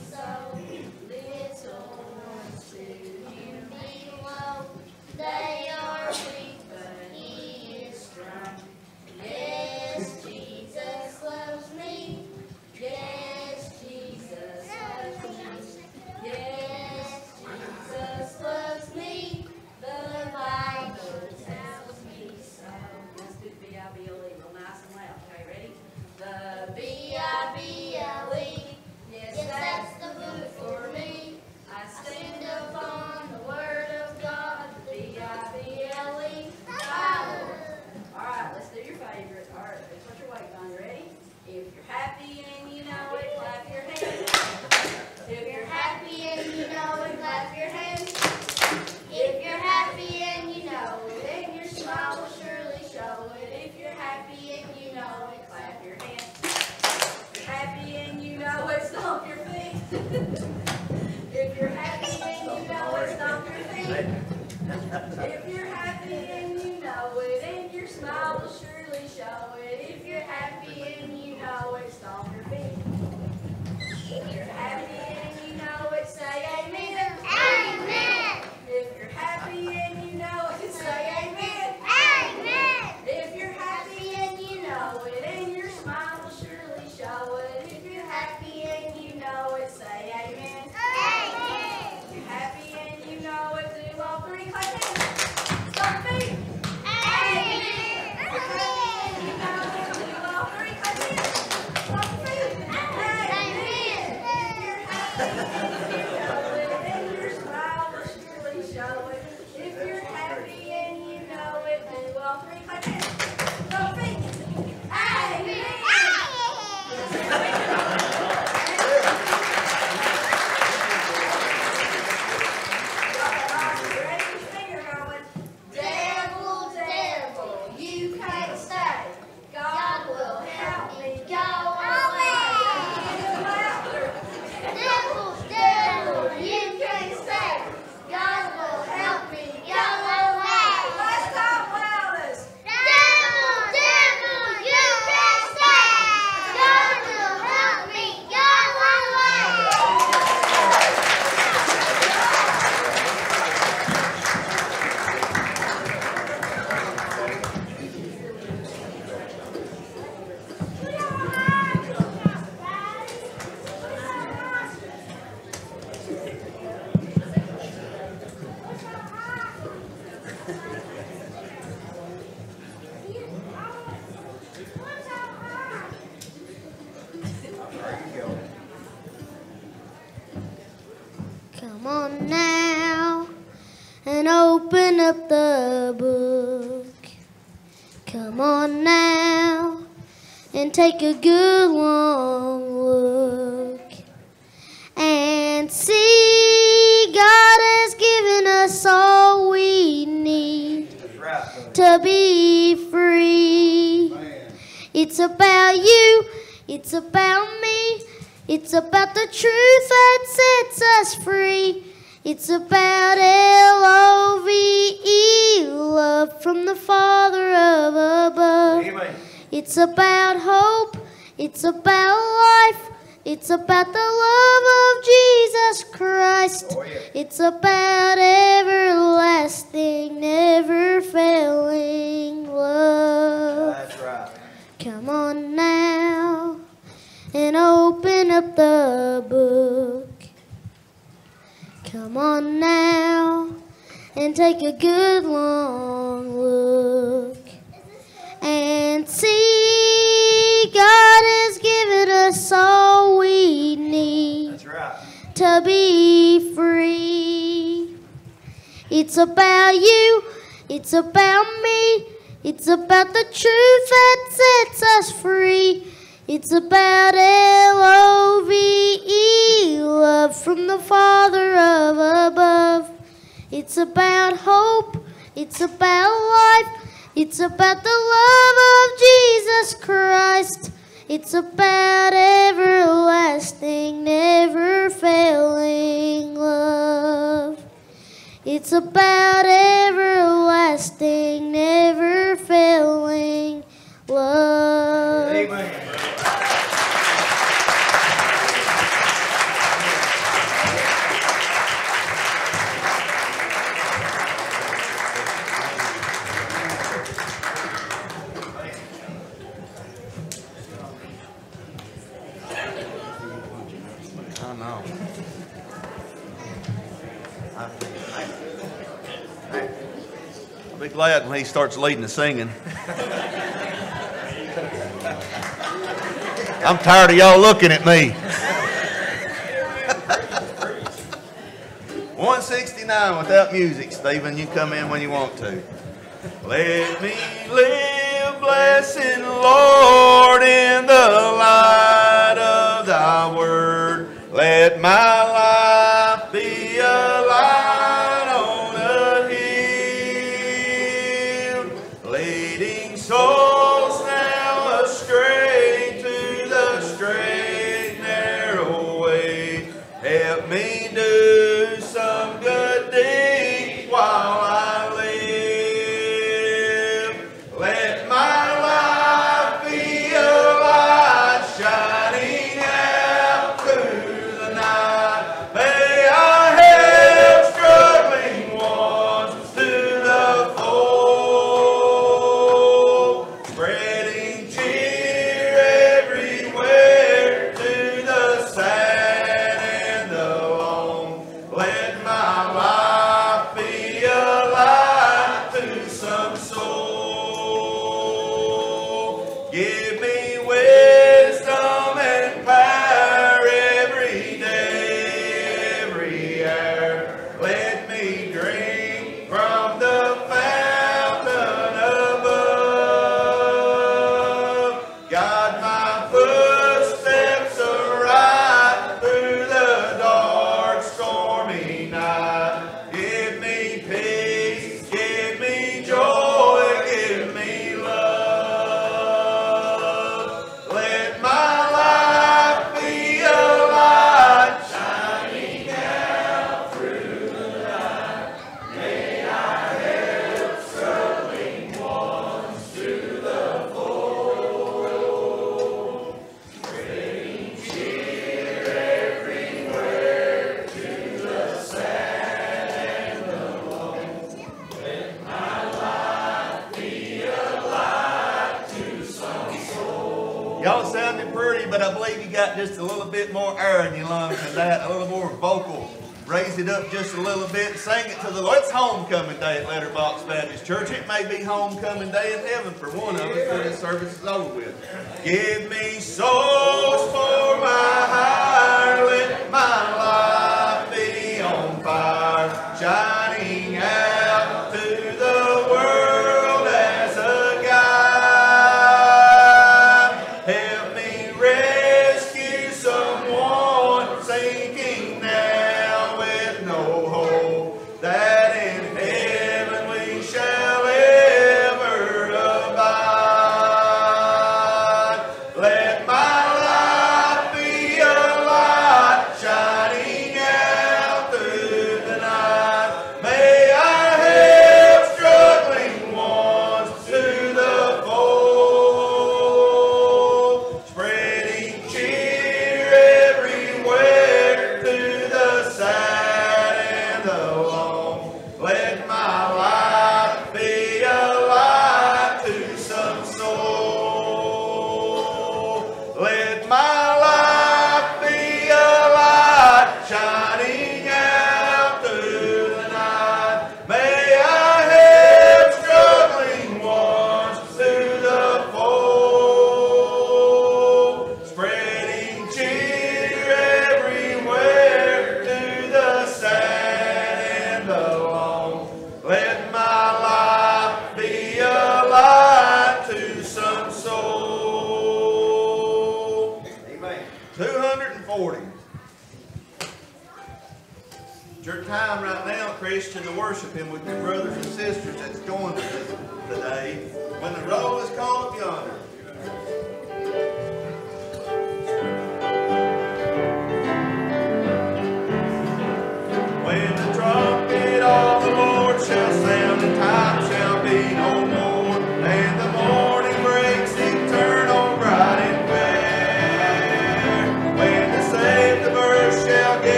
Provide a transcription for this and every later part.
So. Take a good long look and see God has given us all we need to be free. It's about you, it's about me, it's about the truth that sets us free. It's about L-O-V-E, love from the Father of above. Amen. It's about about life. It's about the love of Jesus Christ. Oh, yeah. It's about about me, it's about the truth that sets us free. It's about L-O-V-E, love from the Father of above. It's about hope, it's about life, it's about the love of Jesus Christ. It's about everlasting, never failing love. It's about everlasting, never failing love. Amen. get when he starts leading the singing. I'm tired of y'all looking at me. 169 without music, Stephen. You come in when you want to. Let me live, blessed Lord, in the light of thy word. Let my life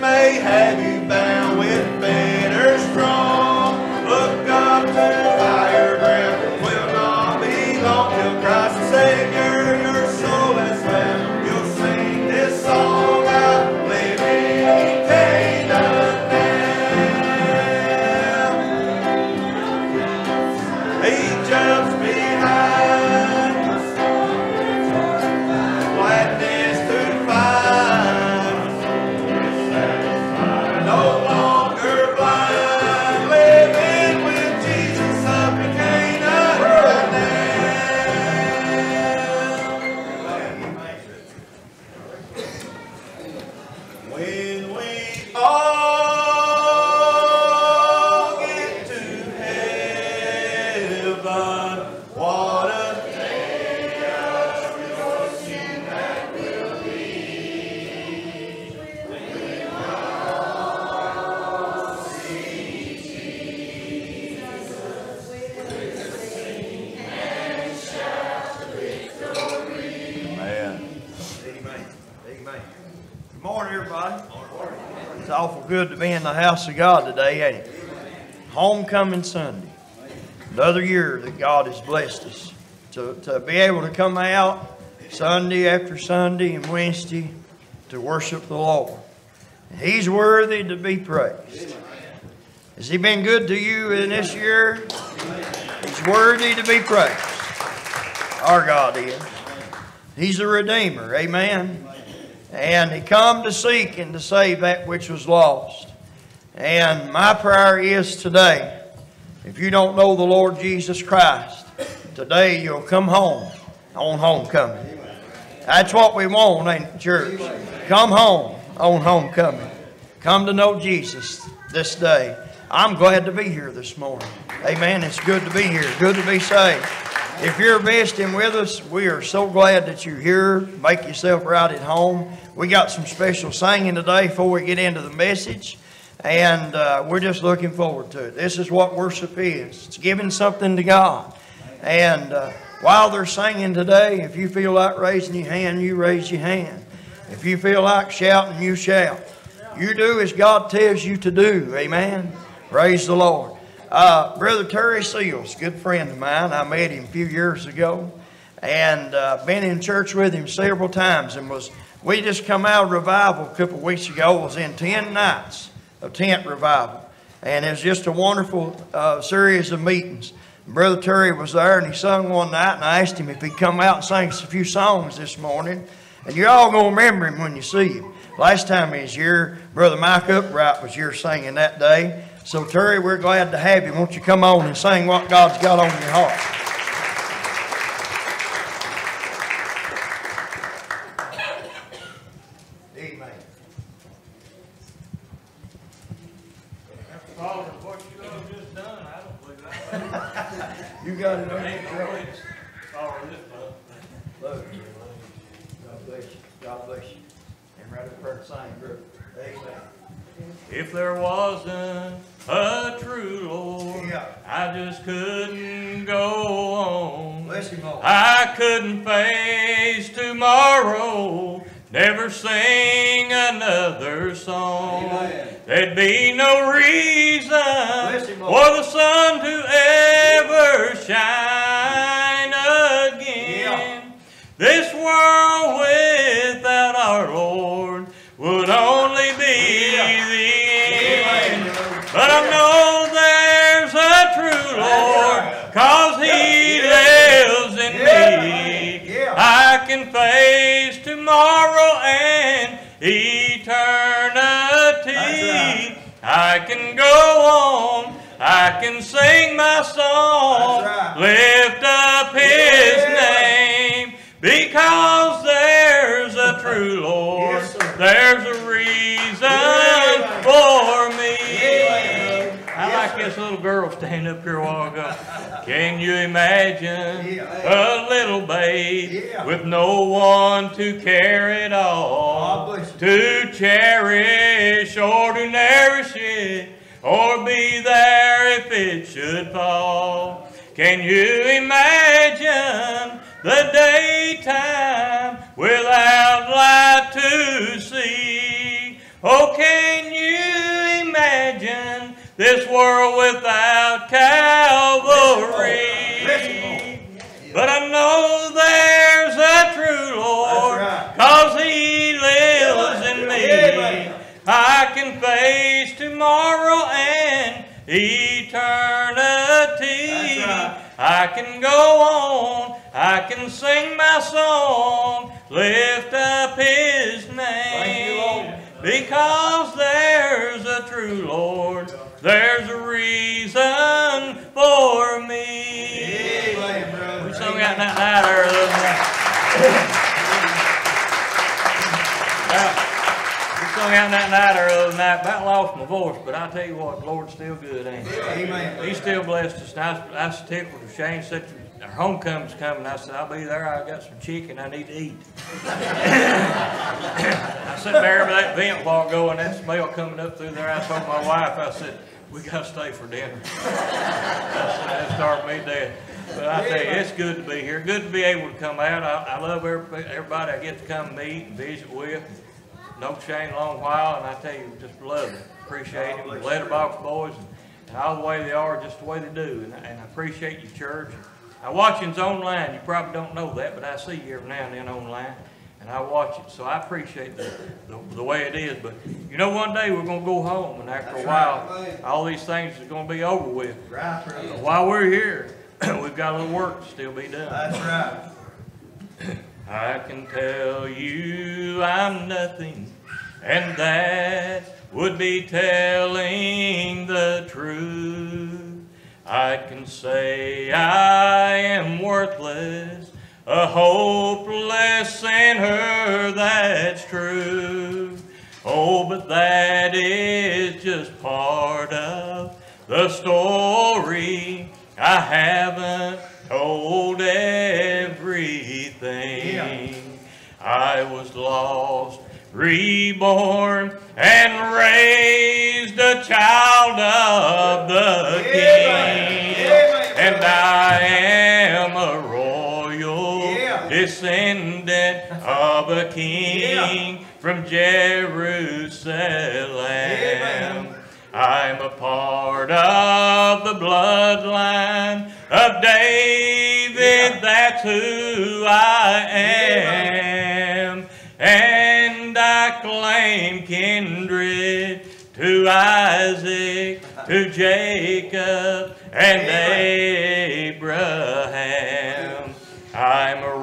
may have you bound with fetters the house of God today, ain't? Homecoming Sunday. Another year that God has blessed us to, to be able to come out Sunday after Sunday and Wednesday to worship the Lord. He's worthy to be praised. Has He been good to you in this year? He's worthy to be praised. Our God is. He's a redeemer. Amen. And he come to seek and to save that which was lost. And my prayer is today, if you don't know the Lord Jesus Christ, today you'll come home on homecoming. That's what we want, ain't it, church? Come home on homecoming. Come to know Jesus this day. I'm glad to be here this morning. Amen. It's good to be here. Good to be saved. If you're visiting with us, we are so glad that you're here. Make yourself right at home. We got some special singing today before we get into the message, and uh, we're just looking forward to it. This is what worship is it's giving something to God. And uh, while they're singing today, if you feel like raising your hand, you raise your hand. If you feel like shouting, you shout. You do as God tells you to do. Amen. Praise the Lord. Uh, Brother Terry Seals, good friend of mine. I met him a few years ago and uh, been in church with him several times and was we just come out of revival a couple of weeks ago It was in 10 nights of tent revival. And it was just a wonderful uh, series of meetings. Brother terry was there and he sung one night and i asked him if he'd come out and sing a few songs this morning. And you're all going to remember him when you see him. Last time he was here brother mike upright was here singing that day. So terry we're glad to have you. Won't you come on and sing what god's got on your heart got it on your Look. God bless you. God bless you. And right up there, same group. Amen. If there wasn't a true Lord, yeah. I just couldn't go on. Bless him, Lord. I couldn't face tomorrow, never sing another song. Amen. There'd be no reason for the sun to ever shine again. Yeah. This world without our Lord would only be yeah. the end. But I know there's a true Lord, cause He lives in me. I can face tomorrow and eternity. I can go on, I can sing my song, right. lift up His yeah. name, because there's a true Lord, yes, there's a little girl standing up here a while ago. Can you imagine a little babe with no one to carry it ah, all, to cherish or to nourish it, or be there if it should fall? Can you imagine the daytime without light to see? Oh, can you imagine this world without Calvary. But I know there's a true Lord, cause He lives in me. I can face tomorrow and eternity. I can go on, I can sing my song, lift up His name. Because there's a true Lord. There's a reason for me. Amen, we sung out that night earlier. we sung out that night earlier night. About lost my voice, but I tell you what, the Lord's still good, ain't he? Amen. He's still blessed us. I, I was tickled with Shane said our homecoming's coming. I said, I'll be there. I got some chicken I need to eat. I sat there with that vent while going, that smell coming up through there. I told my wife, I said, we got to stay for dinner. that started me dead. But I tell you, it's good to be here. Good to be able to come out. I, I love everybody I get to come meet and visit with. No Shane a long while, and I tell you, just love it. Appreciate it. The Letterbox boys and, and, all the way they are, just the way they do. And, and I appreciate your church. I watch you online. You probably don't know that, but I see you every now and then online and I watch it. So I appreciate the, the, the, way it is. But you know, one day we're going to go home, and after That's a while, right. all these things are going to be over with. Right, right. While we're here, we've got a little work to still be done. That's right. I can tell you I'm nothing, and that would be telling the truth. I can say I am worthless a hopeless sinner, that's true. Oh, but that is just part of the story. I haven't told everything. Yeah. I was lost, reborn, and raised a child of the King. And I am a descendant of a king yeah. from Jerusalem. I'm a part of the bloodline of David, that's who I am. And I claim kindred to Isaac, to Jacob, and Abraham. I'm a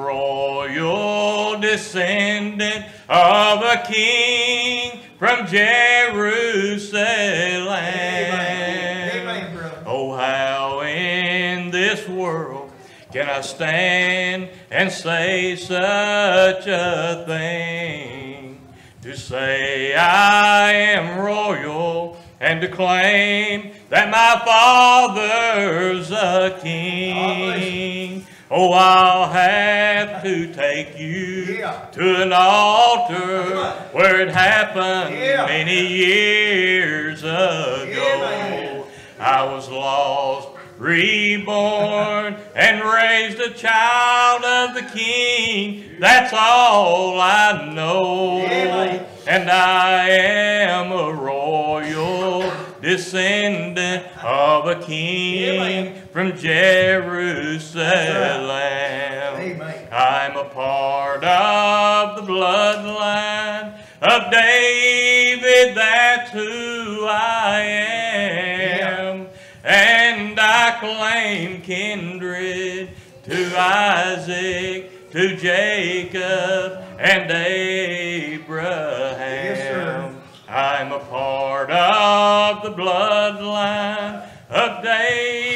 royal descendant of a king from Jerusalem. Amen, brother. Oh, how in this world can I stand and say such a thing? To say I am royal and to claim that my father's a king. Oh, I'll have to take you Yeah. to an altar where it happened Yeah. many years ago. Amen. I was lost, reborn, and raised a child of the King. That's all I know. And I am a royal descendant of a king. From Jerusalem. Amen. I'm a part of the bloodline of David, that's who I am. And I claim kindred to Isaac, to Jacob, and Abraham. Yes. I'm a part of the bloodline of David,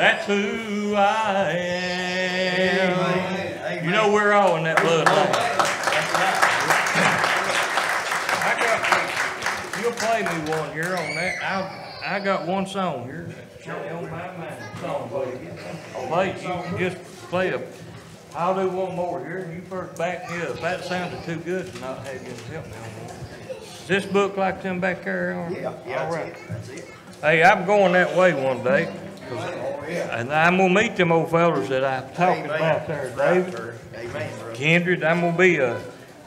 that's who I am. Amen. You know we're all in that. I got, you'll play me one here on that. I, I got one song here. Show me on my mind. Song, play, you just play a, I'll do one more here. You first back me up. That sounded too good to not have you help me on. Is this book like them back there? Yeah, yeah, All that's it, that's it. Hey, I'm going that way one day. Oh, yeah. And I'm gonna meet them old fellas that I'm talking Amen. about there, David. Amen. Kindred, I'm gonna be uh,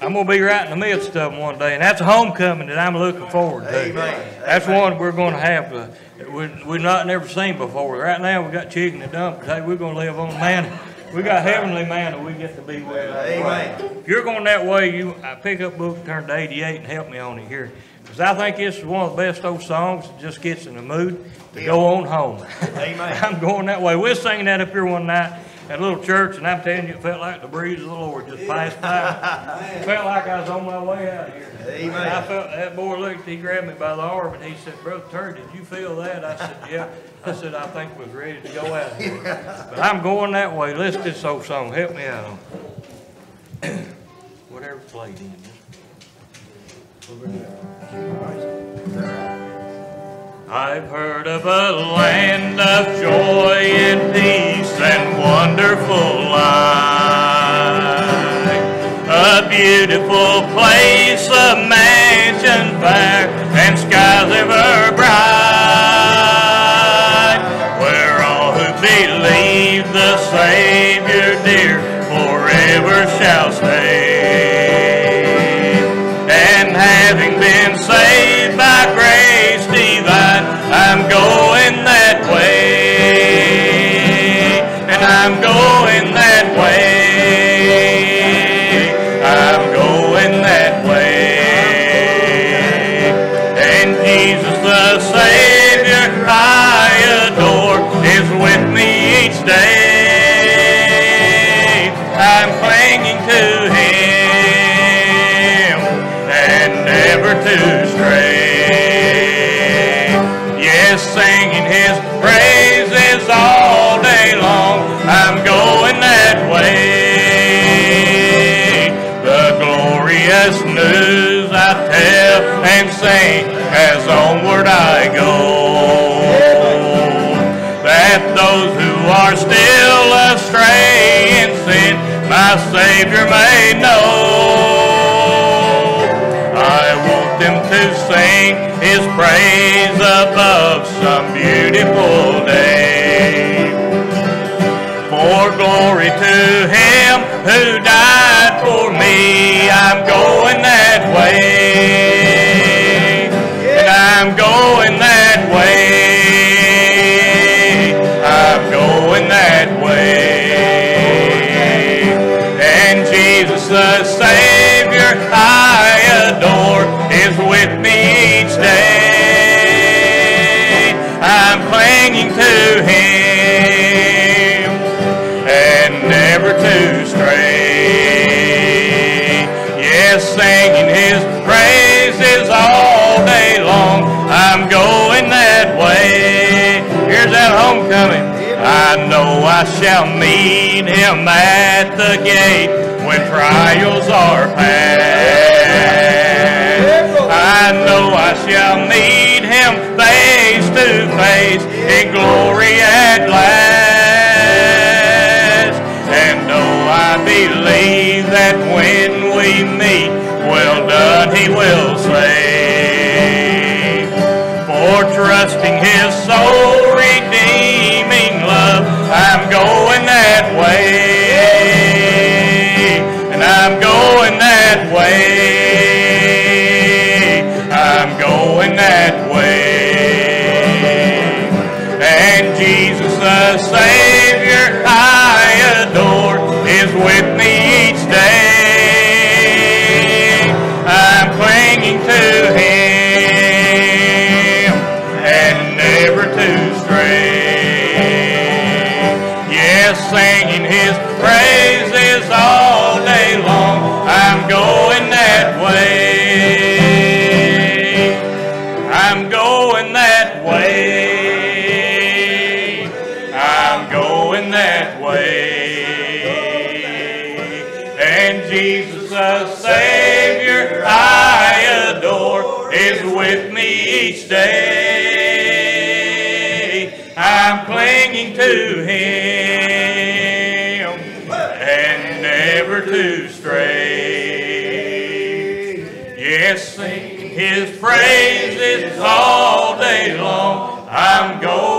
I'm gonna be right in the midst of them one day, and that's a homecoming that I'm looking forward to. Amen. That's Amen. one we're gonna have, uh, we, we've not never seen before. Right now, we got chicken and dumplings, hey, we're gonna live on manna. We got heavenly manna we get to be with. Amen. If you're going that way, you, I pick up book, turn to eighty-eight and help me on it here. Cause I think this is one of the best old songs that just gets in the mood to go on home. Amen. I'm going that way. We was singing that up here one night at a little church, and I'm telling you, it felt like the breeze of the Lord just passed by. It felt like I was on my way out of here. Amen. And I felt, that boy looked, he grabbed me by the arm, and he said, Brother Terry, did you feel that? I said, yeah. I said, I think we was ready to go out of here. But I'm going that way. Listen to this old song. Help me out on it. Whatever played in. I've heard of a land of joy and peace and wonderful life. A beautiful place, a mansion fair, and skies ever bright. To stray. Yes, singing His praises all day long. I'm going that way. The glorious news I tell and sing as onward I go. That those who are still astray in sin, my Savior may know. Sing His praise above some beautiful day. For glory to Him who died for me, I'm going that way. I know I shall meet him at the gate when trials are past. I know I shall meet him face to face in glory at last. And though I believe that when we meet, well done, he will say, for trusting his soul. with me each day. I'm clinging to Him and never to stray. Yes, sing His praises all day long. I'm going.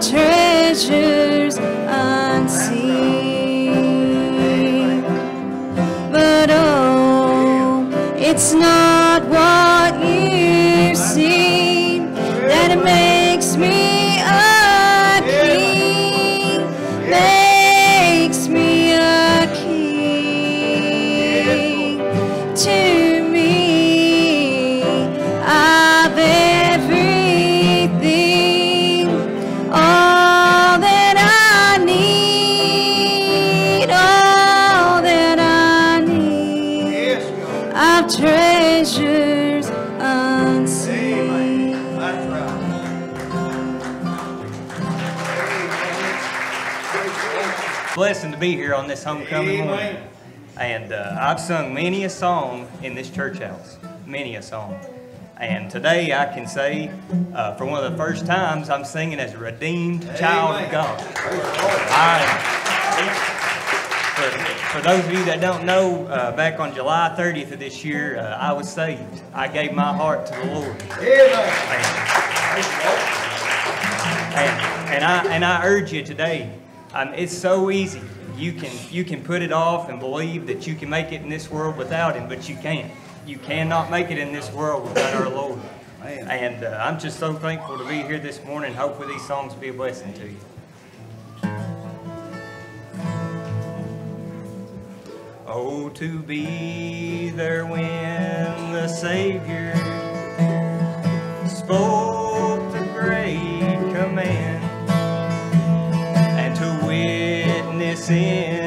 treasures unseen. But oh, it's not what be here on this homecoming Amen. morning. And uh, I've sung many a song in this church house, many a song. And today I can say, uh, for one of the first times, I'm singing as a redeemed child of God. I, for, for those of you that don't know, uh, back on July 30th of this year, uh, I was saved. I gave my heart to the Lord. Amen. And, and I and I urge you today. Um, it's so easy. You can you can put it off and believe that you can make it in this world without Him, but you can't. You cannot make it in this world without our Lord. Man. And uh, I'm just so thankful to be here this morning. Hopefully these songs will be a blessing to you. Oh, to be there when the Savior spoke witness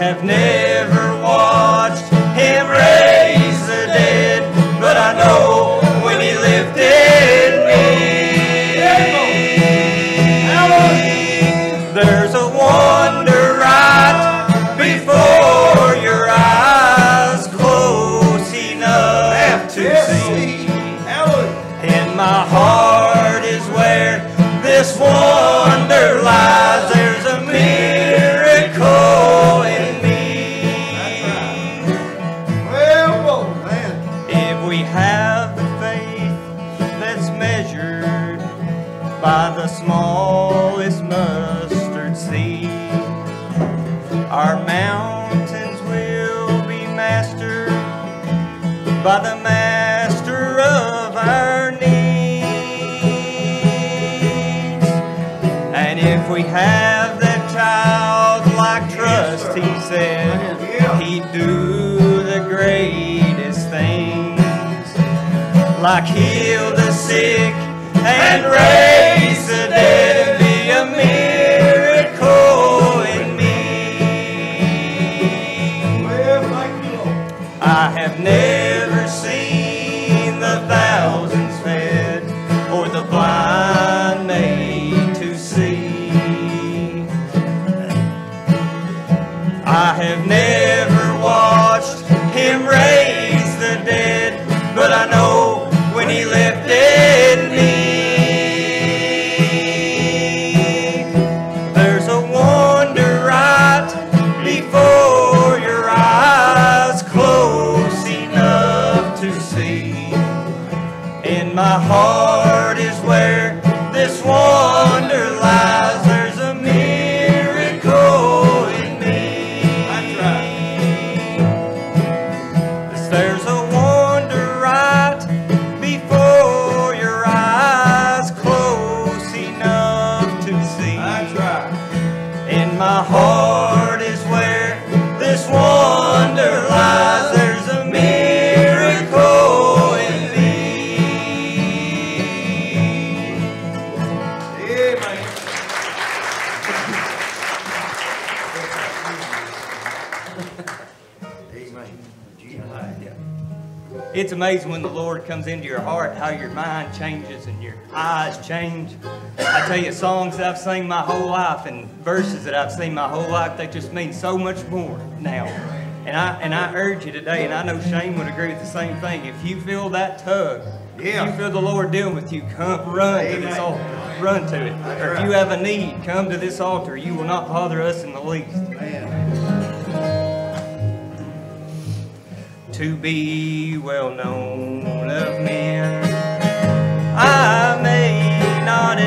have never watched him raise the dead, but I know like heal the sick and raise the dead, be a miracle in me. Well, thank you, Lord. I have never Amazing when the Lord comes into your heart how your mind changes and your eyes change. I tell you, songs that I've sung my whole life and verses that I've seen my whole life, they just mean so much more now. And I and I urge you today, and I know Shane would agree with the same thing. If you feel that tug, Yeah. if you feel the Lord dealing with you, come run to this Amen. altar. Run to it. Or if you have a need, come to this altar. You will not bother us in the least. To be well known of men. I may not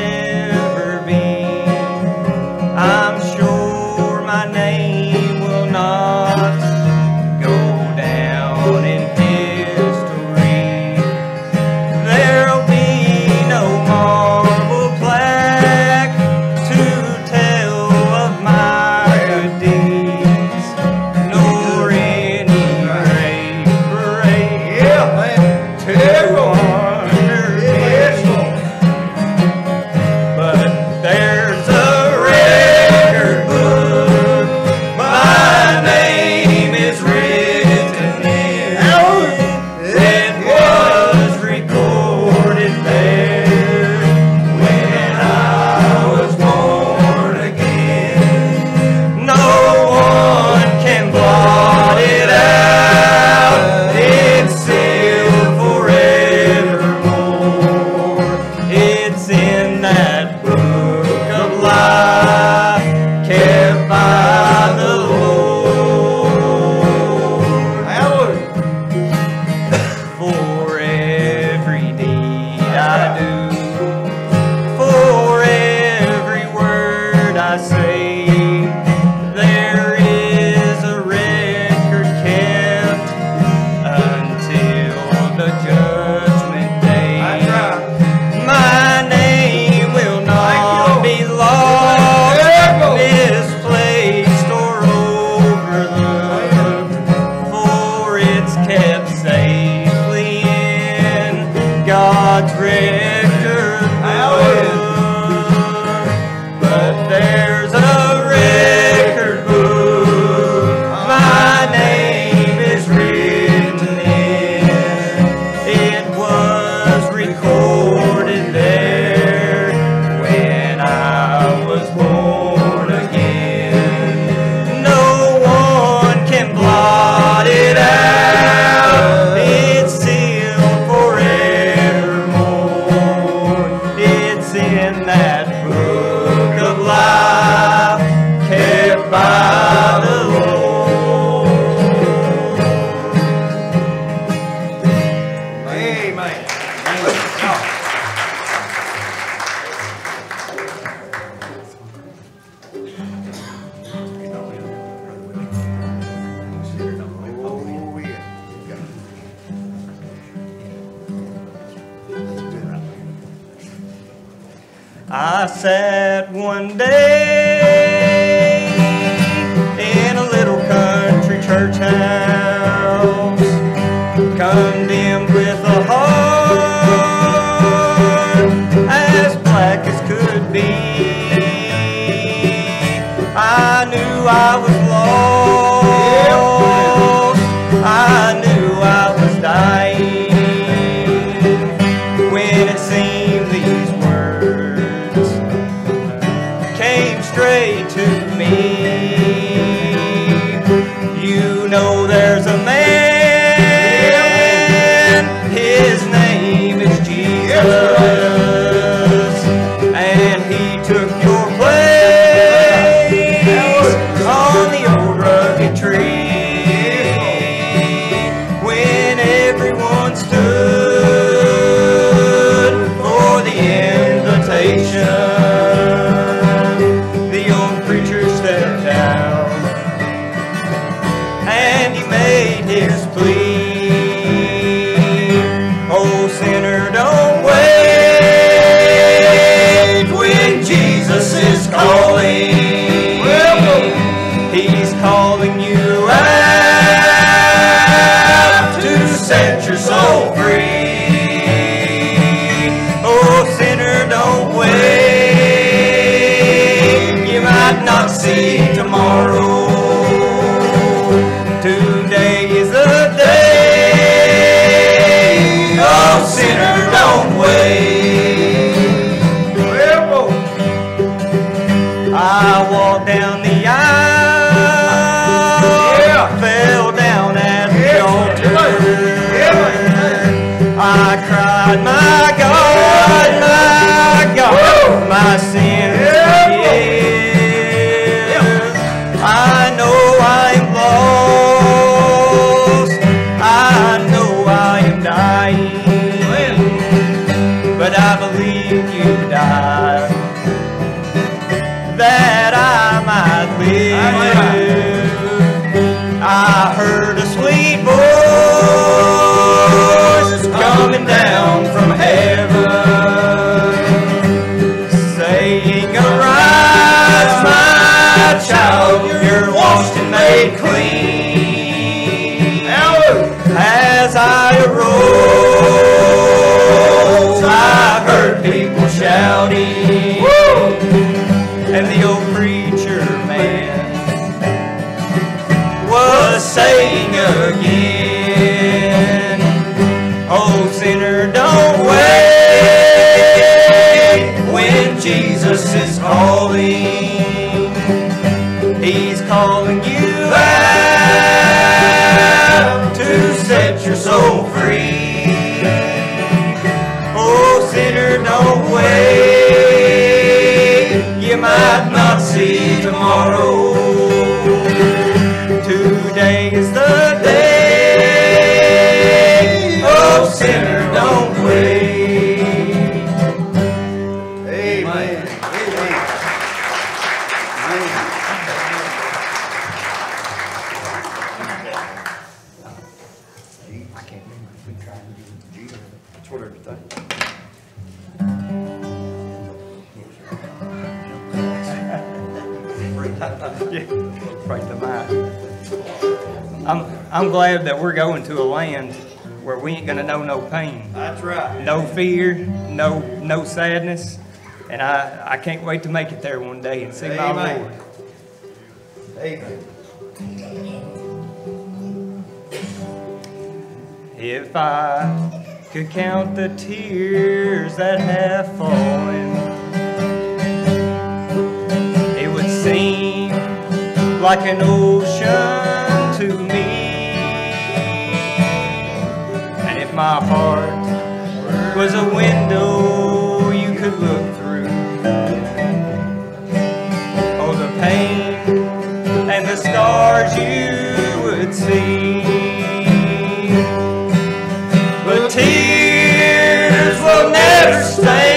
where we ain't gonna know no pain, That's right. no fear, no, no sadness. And I, I can't wait to make it there one day and see my Amen. Lord. Amen. If I could count the tears that have fallen, it would seem like an ocean to me. My heart was a window you could look through, oh, the pain and the scars you would see. But tears will never stain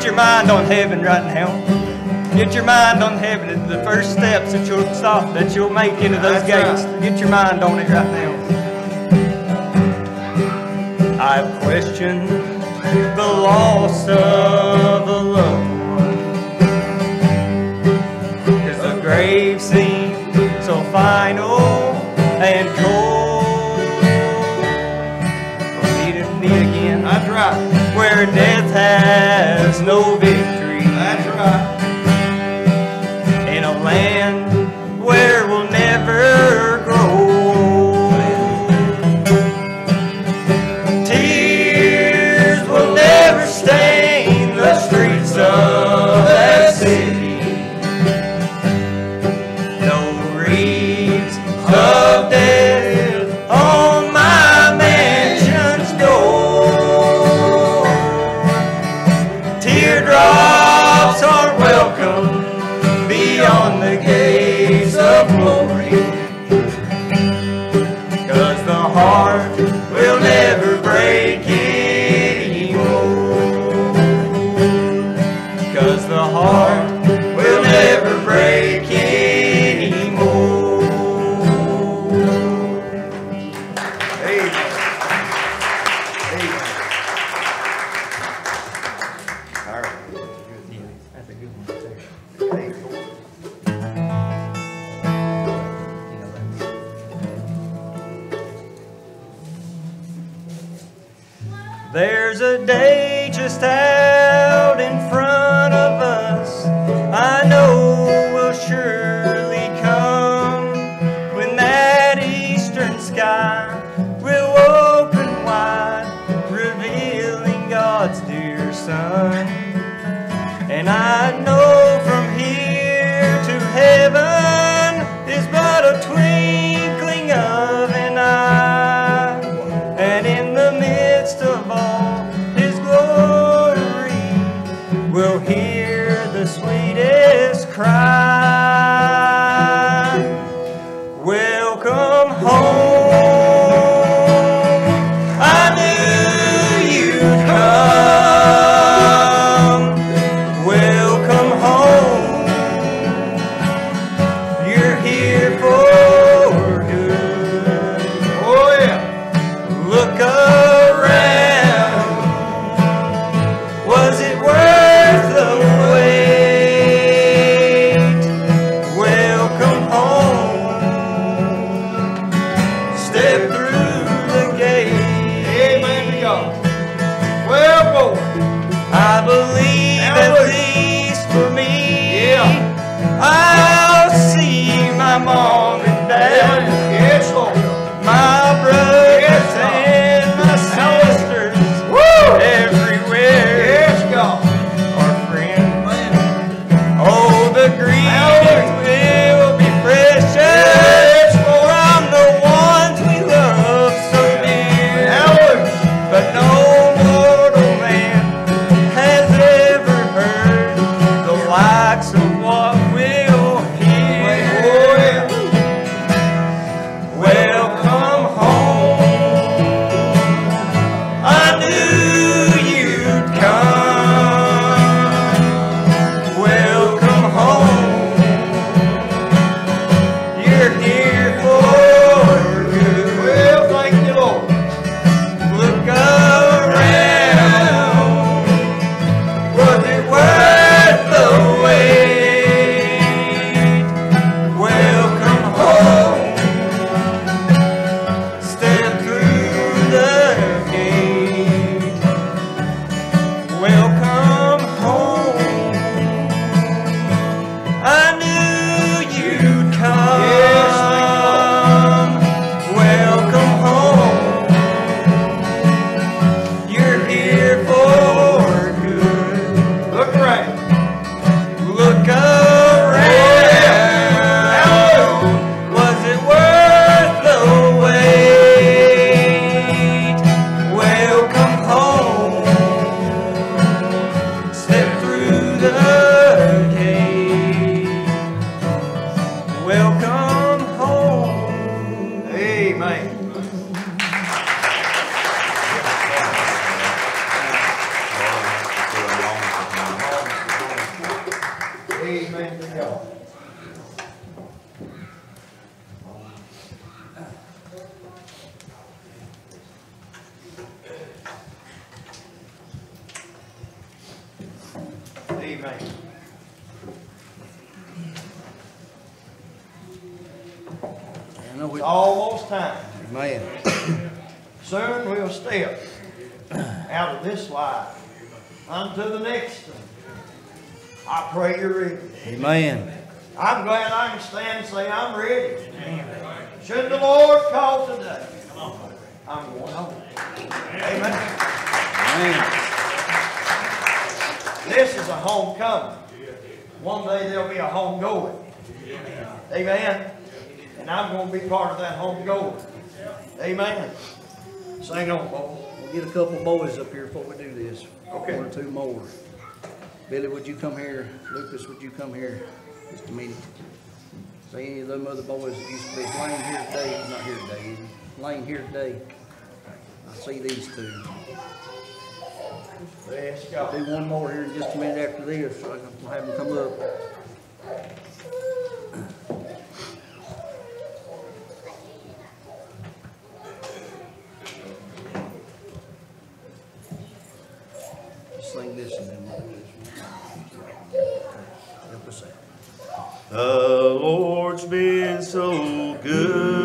get your mind on heaven right now. Get your mind on heaven. It's the first steps that you'll stop, that you'll make into those That's gates. Get your mind on it right now. I've questioned the loss of a loved one. Cause the grave seemed so final and cold. Has no Help. The Lord's been so good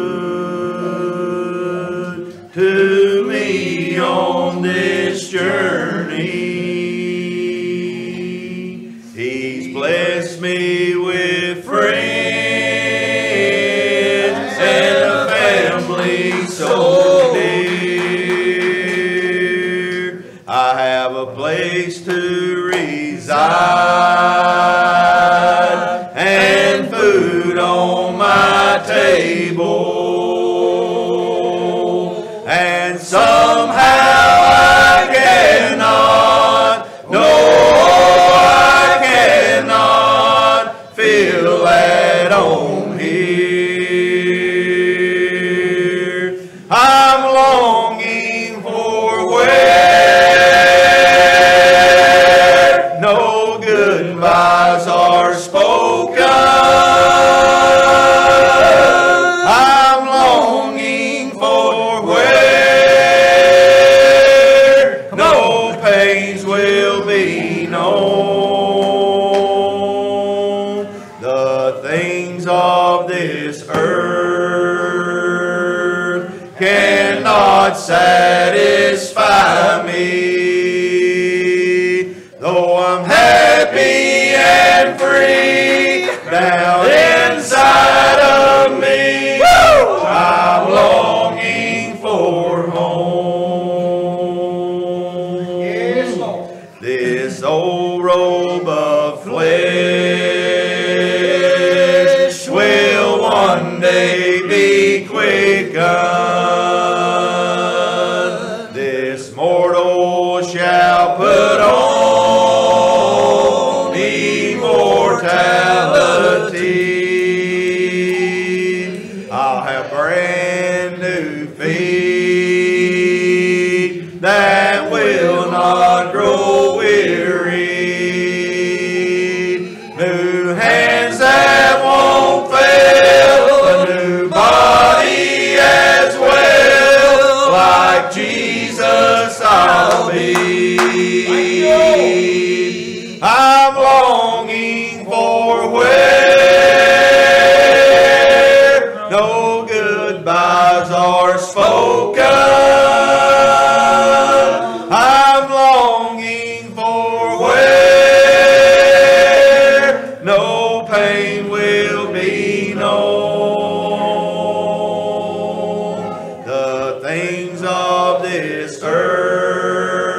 this earth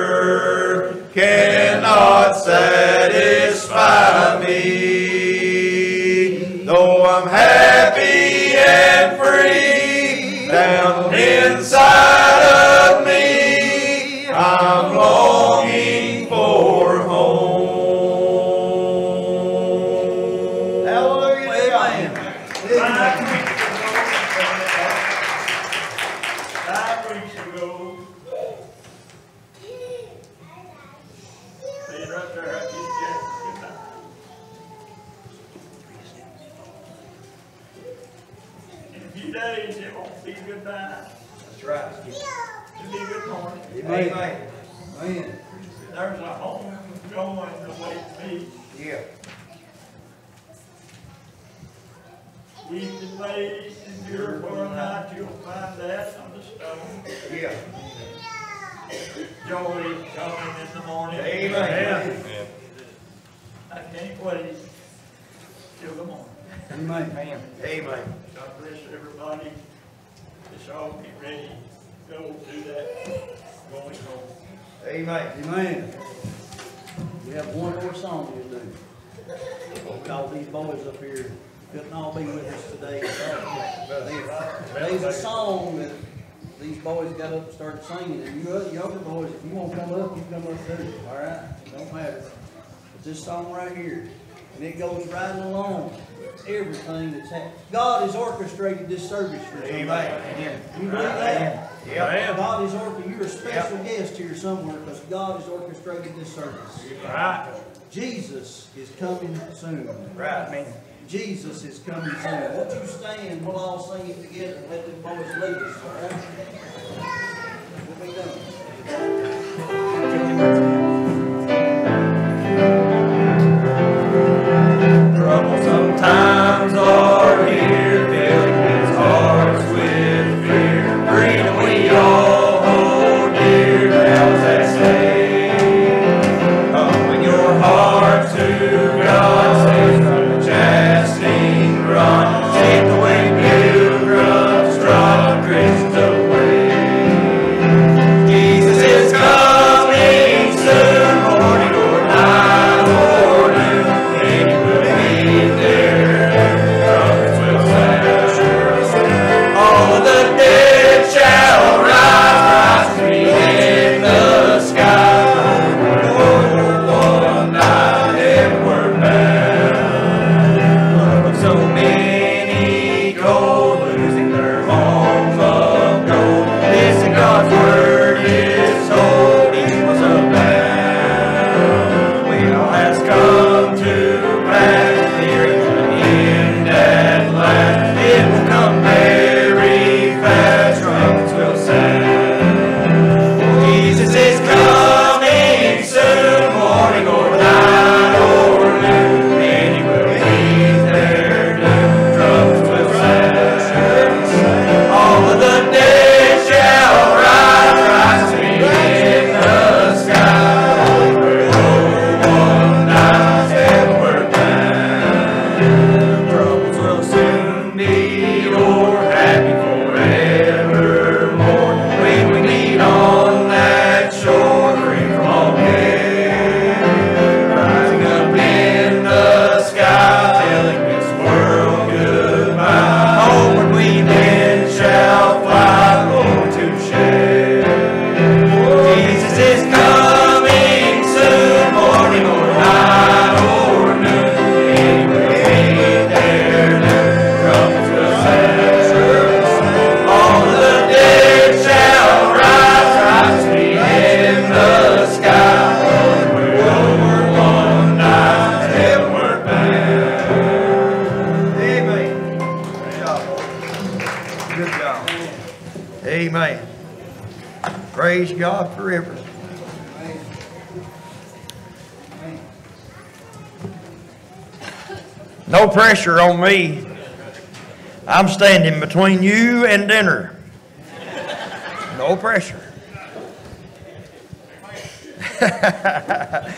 cannot satisfy me. Though I'm happy and free. everything that's happened. God has orchestrated this service for you. Amen. Amen. You believe that? Yep. God is orchestrated. You're a special yep. guest here somewhere because God has orchestrated this service. Right. Jesus is coming soon. Right. Amen. Jesus is coming soon. Won't you stand? We'll all sing it together and let the boys lead us. All right? We'll be done. Pressure on me. I'm standing between you and dinner. No pressure.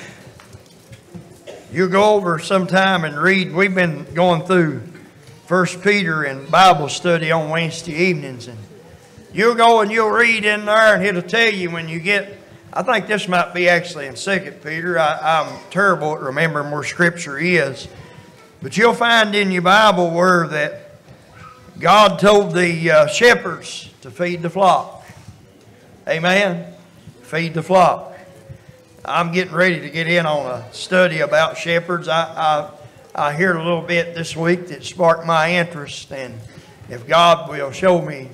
you go over sometime and read. We've been going through First Peter and Bible study on Wednesday evenings, and you'll go and you'll read in there, and it'll tell you when you get. I think this might be actually in Second Peter. I, I'm terrible at remembering where Scripture is, but you'll find in your Bible where that God told the uh, shepherds to feed the flock. Amen. Feed the flock. I'm getting ready to get in on a study about shepherds. I, I, I heard a little bit this week that sparked my interest, and if God will show me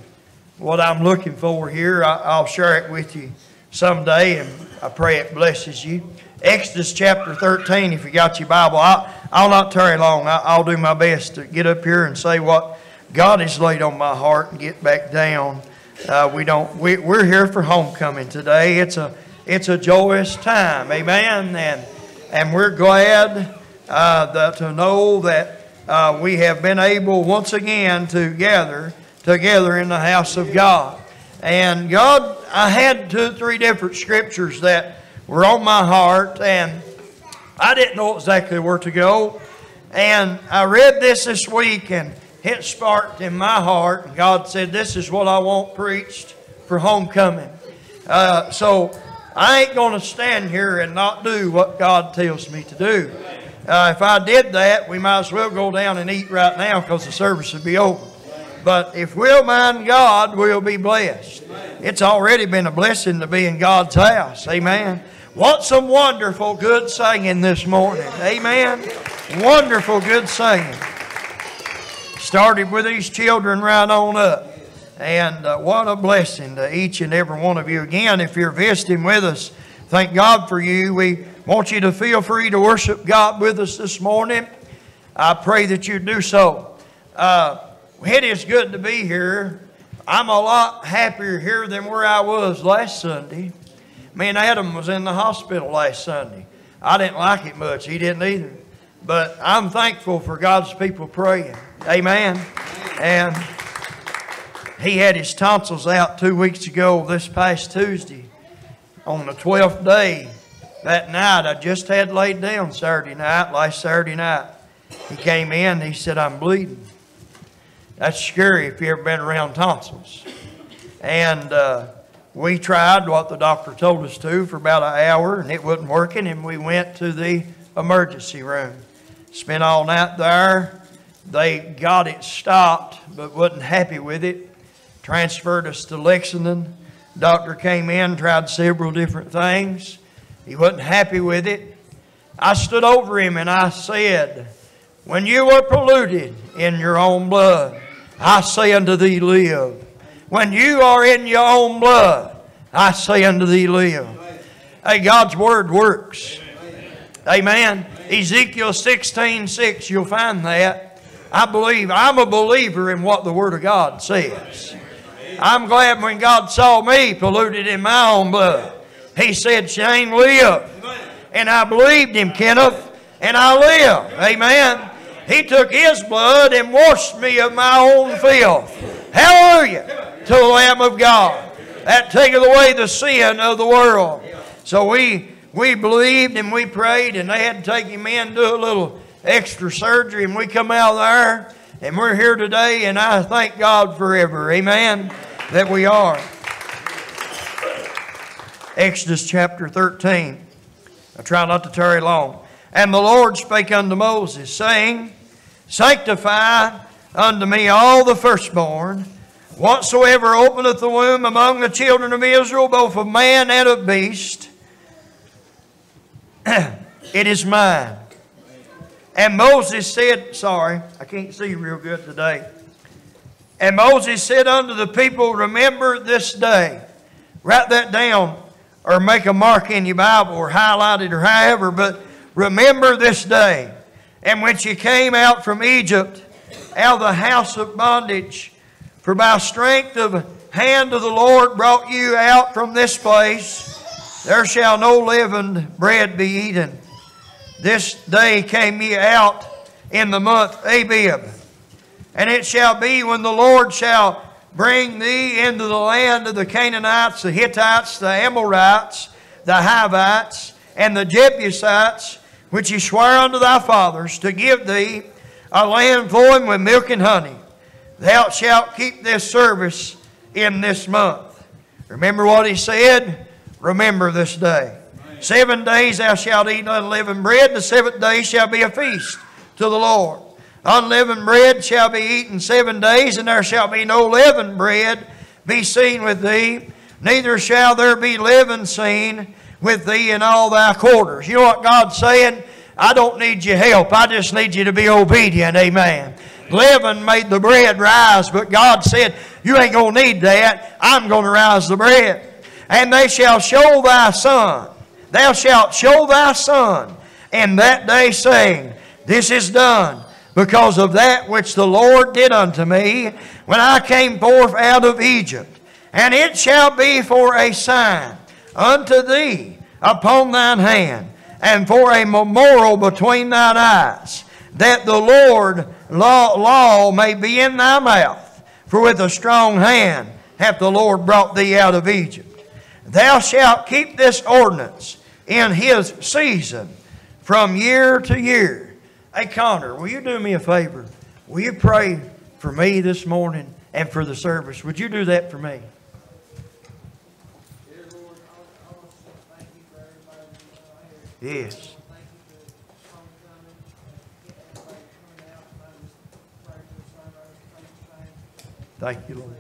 what I'm looking for here, I, I'll share it with you someday, and I pray it blesses you. Exodus chapter 13, if you got your Bible, I'll, I'll not tarry long. I'll do my best to get up here and say what God has laid on my heart and get back down. Uh, we don't. We, we're here for homecoming today. It's a it's a joyous time, amen. And and we're glad uh, to know that uh, we have been able once again to gather together in the house of God. And God, I had two three different scriptures that were on my heart, and I didn't know exactly where to go. And I read this this week, and it sparked in my heart. And God said, This is what I want preached for homecoming. Uh, so I ain't going to stand here and not do what God tells me to do. Uh, if I did that, we might as well go down and eat right now because the service would be over. But if we'll mind God, we'll be blessed. It's already been a blessing to be in God's house. Amen. What some wonderful good singing this morning. Amen. Wonderful good singing. Started with these children right on up. And uh, what a blessing to each and every one of you. Again, if you're visiting with us, thank God for you. We want you to feel free to worship God with us this morning. I pray that you do so. Uh, it is good to be here. I'm a lot happier here than where I was last Sunday. Me and Adam was in the hospital last Sunday. I didn't like it much. He didn't either. But I'm thankful for God's people praying. Amen. And he had his tonsils out two weeks ago this past Tuesday. On the 12th day, that night, I just had laid down Saturday night, last Saturday night. He came in he said, I'm bleeding. That's scary if you've ever been around tonsils. And uh, we tried what the doctor told us to for about an hour, and it wasn't working, and we went to the emergency room. Spent all night there. They got it stopped, but wasn't happy with it. Transferred us to Lexington. Doctor came in, tried several different things. He wasn't happy with it. I stood over him and I said, When you were polluted in your own blood, I say unto thee, live. When you are in your own blood, I say unto thee, live. Hey, God's word works. Amen. Ezekiel 16 6, you'll find that. I believe, I'm a believer in what the Word of God says. I'm glad when God saw me polluted in my own blood. He said, Shane, live. And I believed him, Kenneth, and I live. Amen. He took his blood and washed me of my own filth. Hallelujah to the Lamb of God. That taketh away the sin of the world. So we we believed and we prayed, and they had to take him in, do a little extra surgery, and we come out there, and we're here today, and I thank God forever. Amen. That we are. Exodus chapter 13. I try not to tarry long. And the Lord spake unto Moses, saying, Sanctify unto me all the firstborn, whatsoever openeth the womb among the children of Israel, both of man and of beast, it is mine. And Moses said, Sorry, I can't see real good today. And Moses said unto the people, Remember this day. Write that down or make a mark in your Bible or highlight it or however, but remember this day. And when you came out from Egypt, out of the house of bondage, For by strength of hand of the Lord brought you out from this place. There shall no leavened bread be eaten. This day came ye out in the month Abib. And it shall be when the Lord shall bring thee into the land of the Canaanites, the Hittites, the Amorites, the Hivites, and the Jebusites, which he sware unto thy fathers, to give thee a land flowing with milk and honey. Thou shalt keep this service in this month. Remember what he said? Remember this day. Seven days thou shalt eat unleavened bread, the seventh day shall be a feast to the Lord. Unleavened bread shall be eaten seven days, and there shall be no leavened bread be seen with thee, neither shall there be leaven seen with thee in all thy quarters. You know what God's saying? I don't need your help. I just need you to be obedient. Amen. Leaven made the bread rise, but God said, You ain't going to need that. I'm going to rise the bread. And they shall show thy son. Thou shalt show thy son in that day, saying, This is done because of that which the Lord did unto me when I came forth out of Egypt. And it shall be for a sign unto thee upon thine hand, and for a memorial between thine eyes, that the Lord law, law may be in thy mouth. For with a strong hand hath the Lord brought thee out of Egypt. Thou shalt keep this ordinance in his season from year to year. Hey, Connor, will you do me a favor? Will you pray for me this morning and for the service? Would you do that for me? Yes. Thank you, Lord.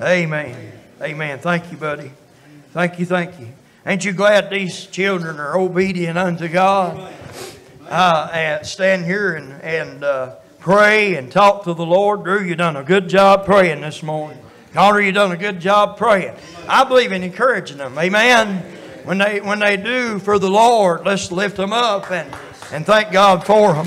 Amen. Amen. Thank you, buddy. Thank you, thank you. Ain't you glad these children are obedient unto God? Uh, and stand here and, and uh, pray and talk to the Lord. Drew, you done a good job praying this morning. Connor, you done a good job praying. I believe in encouraging them. Amen. When they when they do for the Lord, let's lift them up and, and thank God for them.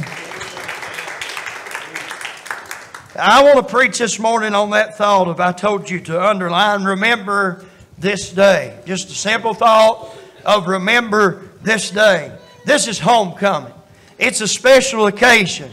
I want to preach this morning on that thought if I told you to underline, remember this day. Just a simple thought of remember this day. This is homecoming. It's a special occasion.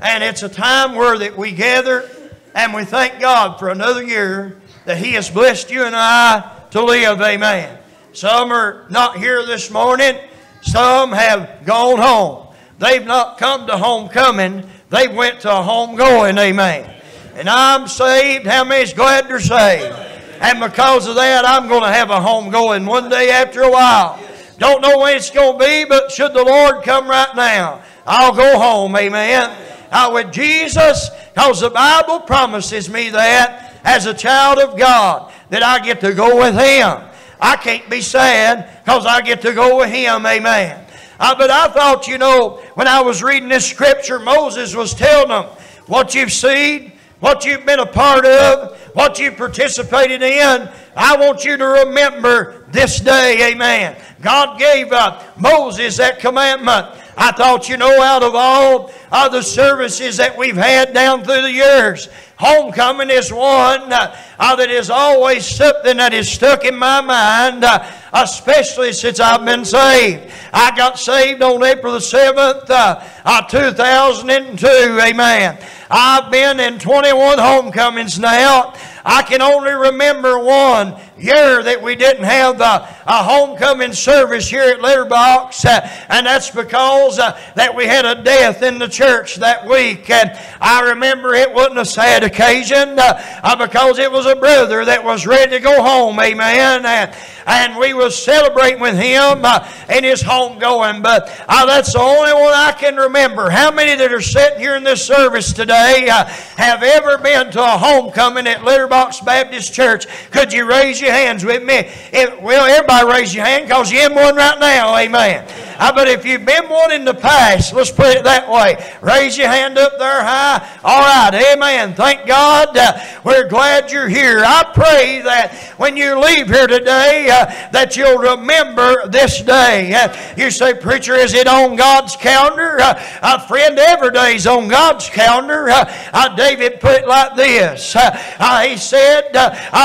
And it's a time where that we gather and we thank God for another year that He has blessed you and I to live. Amen. Some are not here this morning. Some have gone home. They've not come to homecoming. They went to a homegoing. Amen. And I'm saved. How many's glad they're saved? And because of that, I'm going to have a homegoing one day after a while. Don't know when it's going to be, but should the Lord come right now, I'll go home. Amen. Out with Jesus, because the Bible promises me that as a child of God, that I get to go with Him. I can't be sad because I get to go with Him. Amen. But I thought, you know, when I was reading this scripture, Moses was telling them what you've seen, what you've been a part of, what you've participated in. I want you to remember this day. Amen. God gave uh, Moses that commandment. I thought, you know, out of all of the services that we've had down through the years, homecoming is one uh, that is always something that is stuck in my mind, uh, especially since I've been saved. I got saved on April the 7th, uh, 2002. Amen. I've been in 21 homecomings now. I can only remember one year that we didn't have a, a homecoming service here at Letterbox, uh, and that's because uh, that we had a death in the church that week. And I remember it wasn't a sad occasion uh, uh because it was a brother that was ready to go home. Amen. And, and we was celebrating with him uh, in his homegoing. But that's the only one I can remember. How many that are sitting here in this service today have ever been to a homecoming at Letterbox Baptist Church? Could you raise your hands with me. If, well, everybody raise your hand because you're in one right now. Amen. Uh, but if you've been one in the past, let's put it that way. Raise your hand up there high. All right, amen. Thank God. Uh, we're glad you're here. I pray that when you leave here today, uh, that you'll remember this day. Uh, you say, Preacher, is it on God's calendar? Uh, friend, every day's on God's calendar. Uh, David put it like this He said,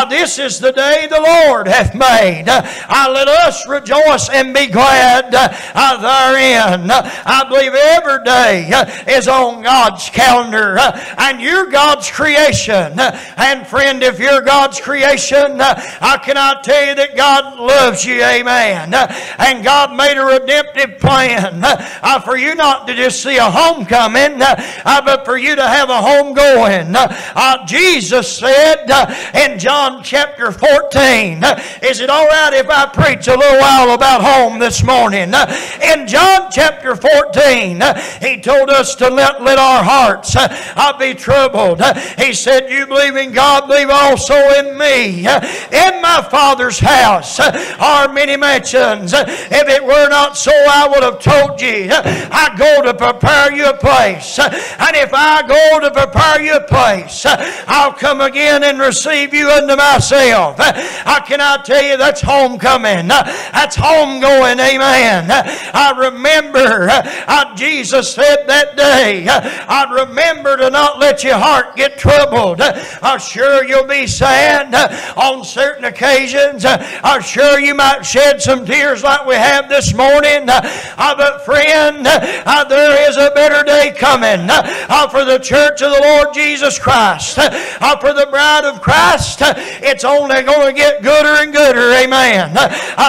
This is the day the Lord hath made. I let us rejoice and be glad uh, therein. Uh, I believe every day is on God's calendar, and you're God's creation. And friend, if you're God's creation, I cannot tell you that God loves you, amen. And God made a redemptive plan for you not to just see a homecoming, but for you to have a home going. Jesus said in John chapter 14, Is it all right if I preach a little while about home this morning? In John chapter 14, he told us to let, let our hearts uh, not be troubled. He said, You believe in God, believe also in me. In my Father's house are many mansions. If it were not so, I would have told you. I go to prepare you a place. And if I go to prepare you a place, I'll come again and receive you unto myself. I tell you that's homecoming? That's home going, amen. I remember how Jesus said that day, uh, I remember to not let your heart get troubled. I'm sure you'll be sad uh, on certain occasions. I'm sure you might shed some tears like we have this morning. Ah, but friend, ah, there is a better day coming ah, for the church of the Lord Jesus Christ. For the bride of Christ, it's only going to get gooder and gooder. Amen.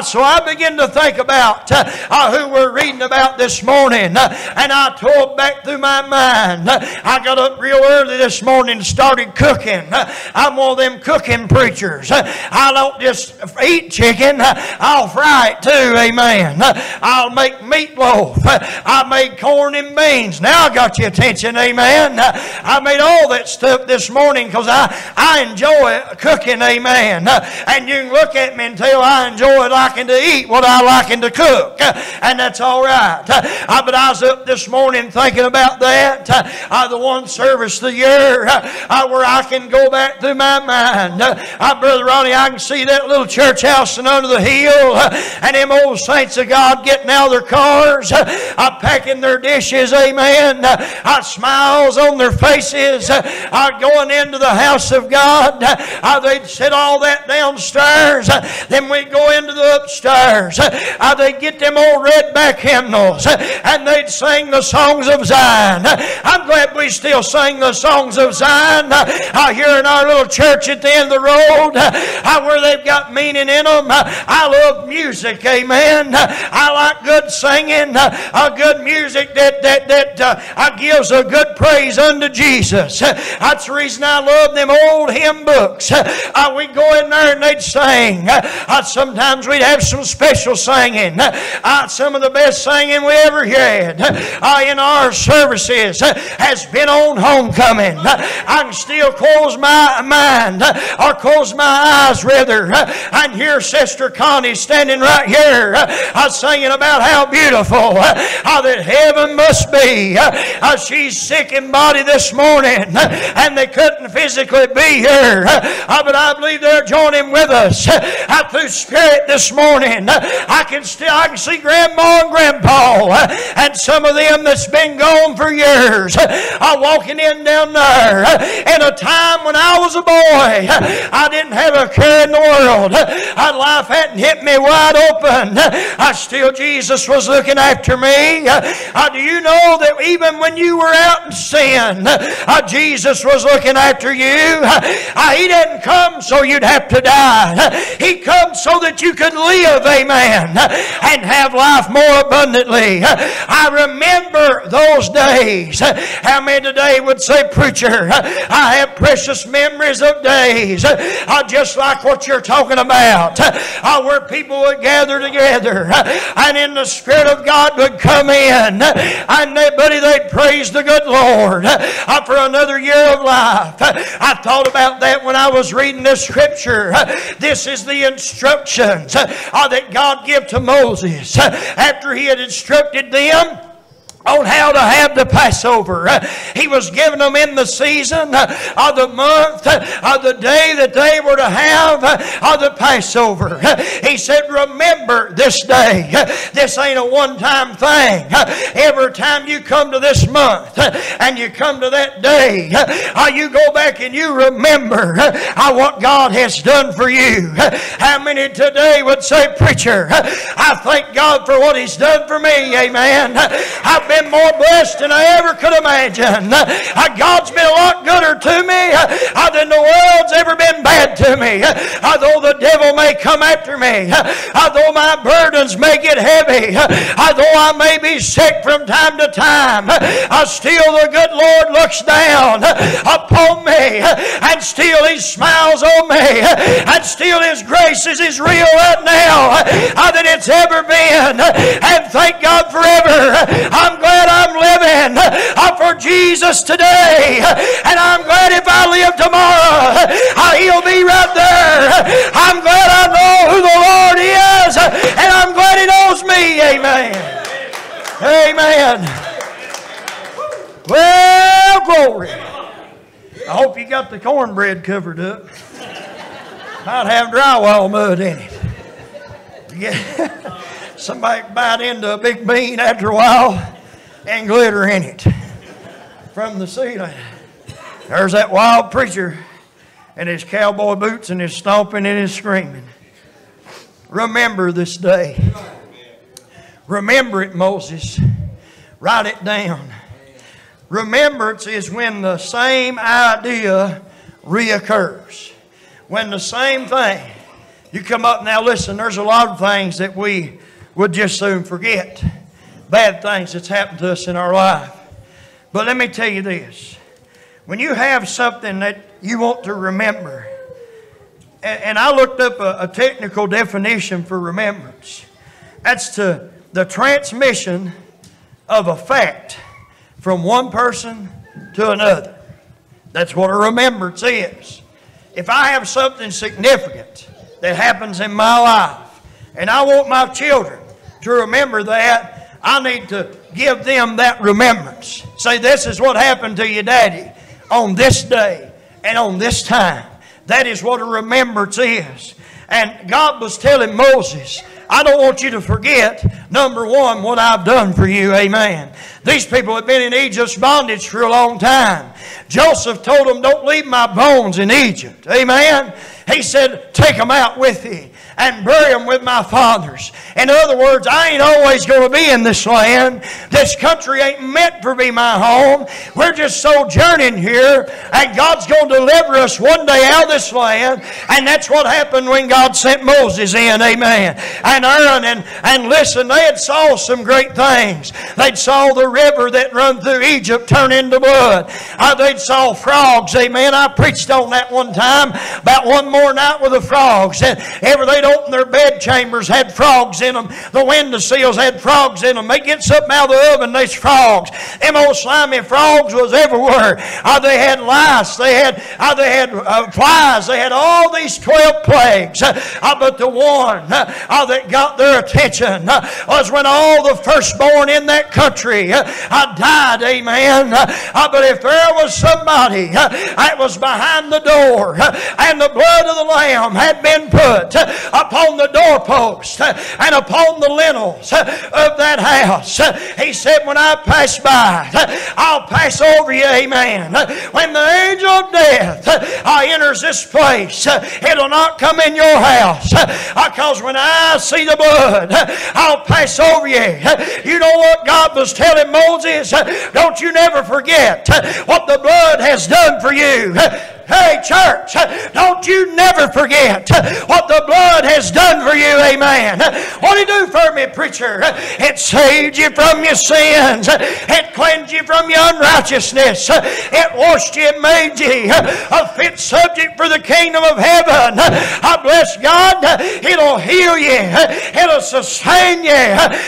So I begin to think about uh, uh, who we're reading about this morning. Uh, and I told back through my mind. I got up real early this morning and started cooking. I'm one of them cooking preachers. I don't just eat chicken, I'll fry it too. Amen. I'll make meatloaf. I made corn and beans. Now I got your attention. Amen. I made all that stuff this morning because I, I enjoy cooking. Amen. And you can look at me and tell I enjoy liking to eat what I liking to cook. And that's all right. But I was up this morning thinking about that. Uh, the one service of the year uh, where I can go back through my mind. Uh, Brother Ronnie, I can see that little church house and under the hill and them old saints of God getting out of their cars, uh, packing their dishes, amen. Uh, smiles on their faces, uh, going into the house of God. Uh, they'd sit all that downstairs. Uh, then we'd go into the upstairs. Uh, they'd get them old red back hymnals and they'd sing the songs of Zion. I'm glad we still sing the songs of Zion uh, here in our little church at the end of the road uh, where they've got meaning in them. I love music, amen. I like good singing, uh, good music that, that, that uh, gives a good praise unto Jesus. That's the reason I love them old hymn books. Uh, we'd go in there and they'd sing. Uh, sometimes we'd have some special singing. Uh, some of the best singing we ever had uh, in our services has been on homecoming. I can still close my mind or close my eyes rather and hear Sister Connie standing right here uh, singing about how beautiful uh, that heaven must be. Uh, she's sick in body this morning and they couldn't physically be here, uh, but I believe they're joining with us uh, through spirit this morning. I can still I can see Grandma and Grandpa and some of them that's been gone for years are walking in down there in a time when I was a boy. I didn't have a care in the world. Uh, life hadn't hit me wide open. I still Jesus was looking after me. Do you know that even when you were out in sin, Jesus was looking after you? He didn't come so you'd have to die. He comes so that you could live, amen, and have life more abundantly. I remember those days. How many today would say, Preacher, I have precious memories of days I just like what you're talking about, uh, where people would gather together uh, and in the Spirit of God would come in and they, buddy, they'd praise the good Lord for another year of life. I thought about that when I was reading this scripture. This is the instructions uh, that God gave to Moses. Uh, after he had instructed them on how to have the Passover. He was giving them in the season of the month of the day that they were to have of the Passover. He said, Remember this day. This ain't a one time thing. Every time you come to this month and you come to that day, uh, you go back and you remember uh, what God has done for you. How many today would say, Preacher, I thank God for what He's done for me. Amen. I've been more blessed than I ever could imagine. God's been a lot gooder to me uh, than the world's ever been bad to me. Uh, Though the devil may come after me, uh, though my burdens may get heavy, uh, though I may be sick from time to time, uh, still the good Lord looks down uh, upon me and still He smiles on me and still His grace is as real right now than it's ever been. And thank God forever. I'm glad I'm living uh, for Jesus today. And I'm glad if I live tomorrow, He'll be right there. I'm glad I know who the Lord is. And I'm glad He knows me. Amen. Amen. Well, glory. I hope you got the cornbread covered up. Might have drywall mud in it. Yeah. Somebody bite into a big bean after a while and glitter in it from the ceiling. There's that wild preacher in his cowboy boots and his stomping and his screaming. Remember this day. Remember it, Moses. Write it down. Remembrance is when the same idea reoccurs. When the same thing, you come up now, listen, there's a lot of things that we would just soon forget. Bad things that's happened to us in our life. But let me tell you this when you have something that you want to remember, and, and I looked up a, a technical definition for remembrance. That's to the transmission of a fact from one person to another. That's what a remembrance is. If I have something significant that happens in my life, and I want my children to remember that, I need to give them that remembrance. Say, this is what happened to you, Daddy, on this day and on this time. That is what a remembrance is. And God was telling Moses, I don't want you to forget, number one, what I've done for you. Amen. These people have been in Egypt's bondage for a long time. Joseph told them, Don't leave my bones in Egypt. Amen. He said, Take them out with you and bury them with my fathers. In other words, I ain't always going to be in this land. This country ain't meant for be my home. We're just sojourning here, and God's going to deliver us one day out of this land. And that's what happened when God sent Moses in. Amen. And Aaron and, and listen, they had saw some great things. They'd saw the river that run through Egypt turn into blood. Uh, they'd saw frogs. Amen. I preached on that one time about one more night with the frogs. And ever they'd open their bed chambers had frogs in them. The window sills had frogs in them. They get something out of the oven, there's frogs. Them old slimy frogs was everywhere. Uh, they had lice. They had uh, they had uh, flies. They had all these twelve plagues. Uh, but the one uh, that got their attention was when all the firstborn in that country uh, died. Amen. But if there was somebody that was behind the door and the blood of the lamb had been put upon the doorpost uh, and upon the lintels uh, of that house, uh, he said, When I pass by, uh, I'll pass over you. Amen. Uh, when the angel of death uh, enters this place, it'll not come in your house. Because when I see the blood, I'll pass over you. You know what God was telling Moses? Don't you never forget what the blood has done for you. Hey, church, don't you never forget what the blood has done for you. Amen. What it do for me, preacher? It saved you from your sins. It cleansed you from your unrighteousness. It washed you and made you a fit subject for the kingdom of heaven. I bless God. It'll heal you. It'll sustain you.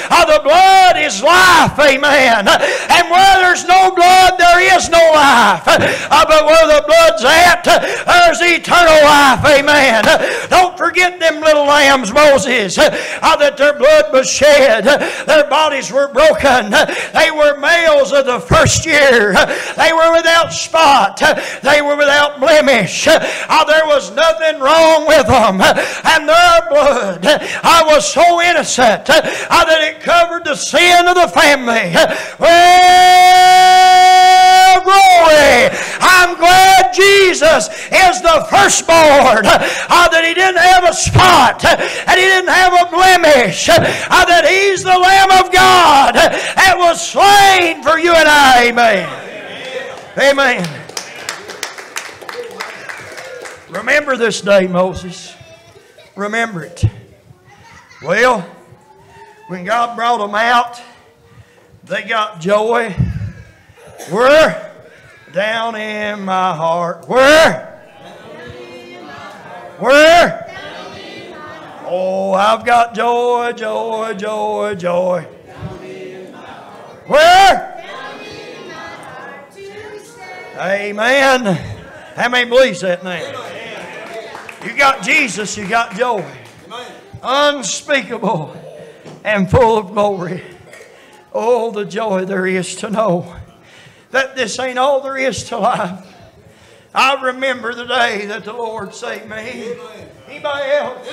Uh, The blood is life. Amen. And where there's no blood, there is no life. Uh, but where the blood's at, there's eternal life. Amen. Don't forget them little lambs, Moses, uh, that their blood was shed. Their bodies were broken. They were males of the first year. They were without spot. They were without blemish. Uh, there was nothing wrong with them. And their blood I was so innocent uh, that it covered the sin of the family. Well, glory. I'm glad Jesus is the firstborn, uh, that he didn't have a spot, and he didn't have a blemish, uh, that he's the Lamb of God that was slain for you and I. Amen. Amen. Remember this day, Moses. Remember it. Well, when God brought them out, they got joy. Where? Down in my heart. Where? Where? Oh, I've got joy, joy, joy, joy. Where? Amen. How many believes that now? You got Jesus, you got joy. Unspeakable and full of glory. Oh, the joy there is to know that this ain't all there is to life. I remember the day that the Lord saved me. Anybody else?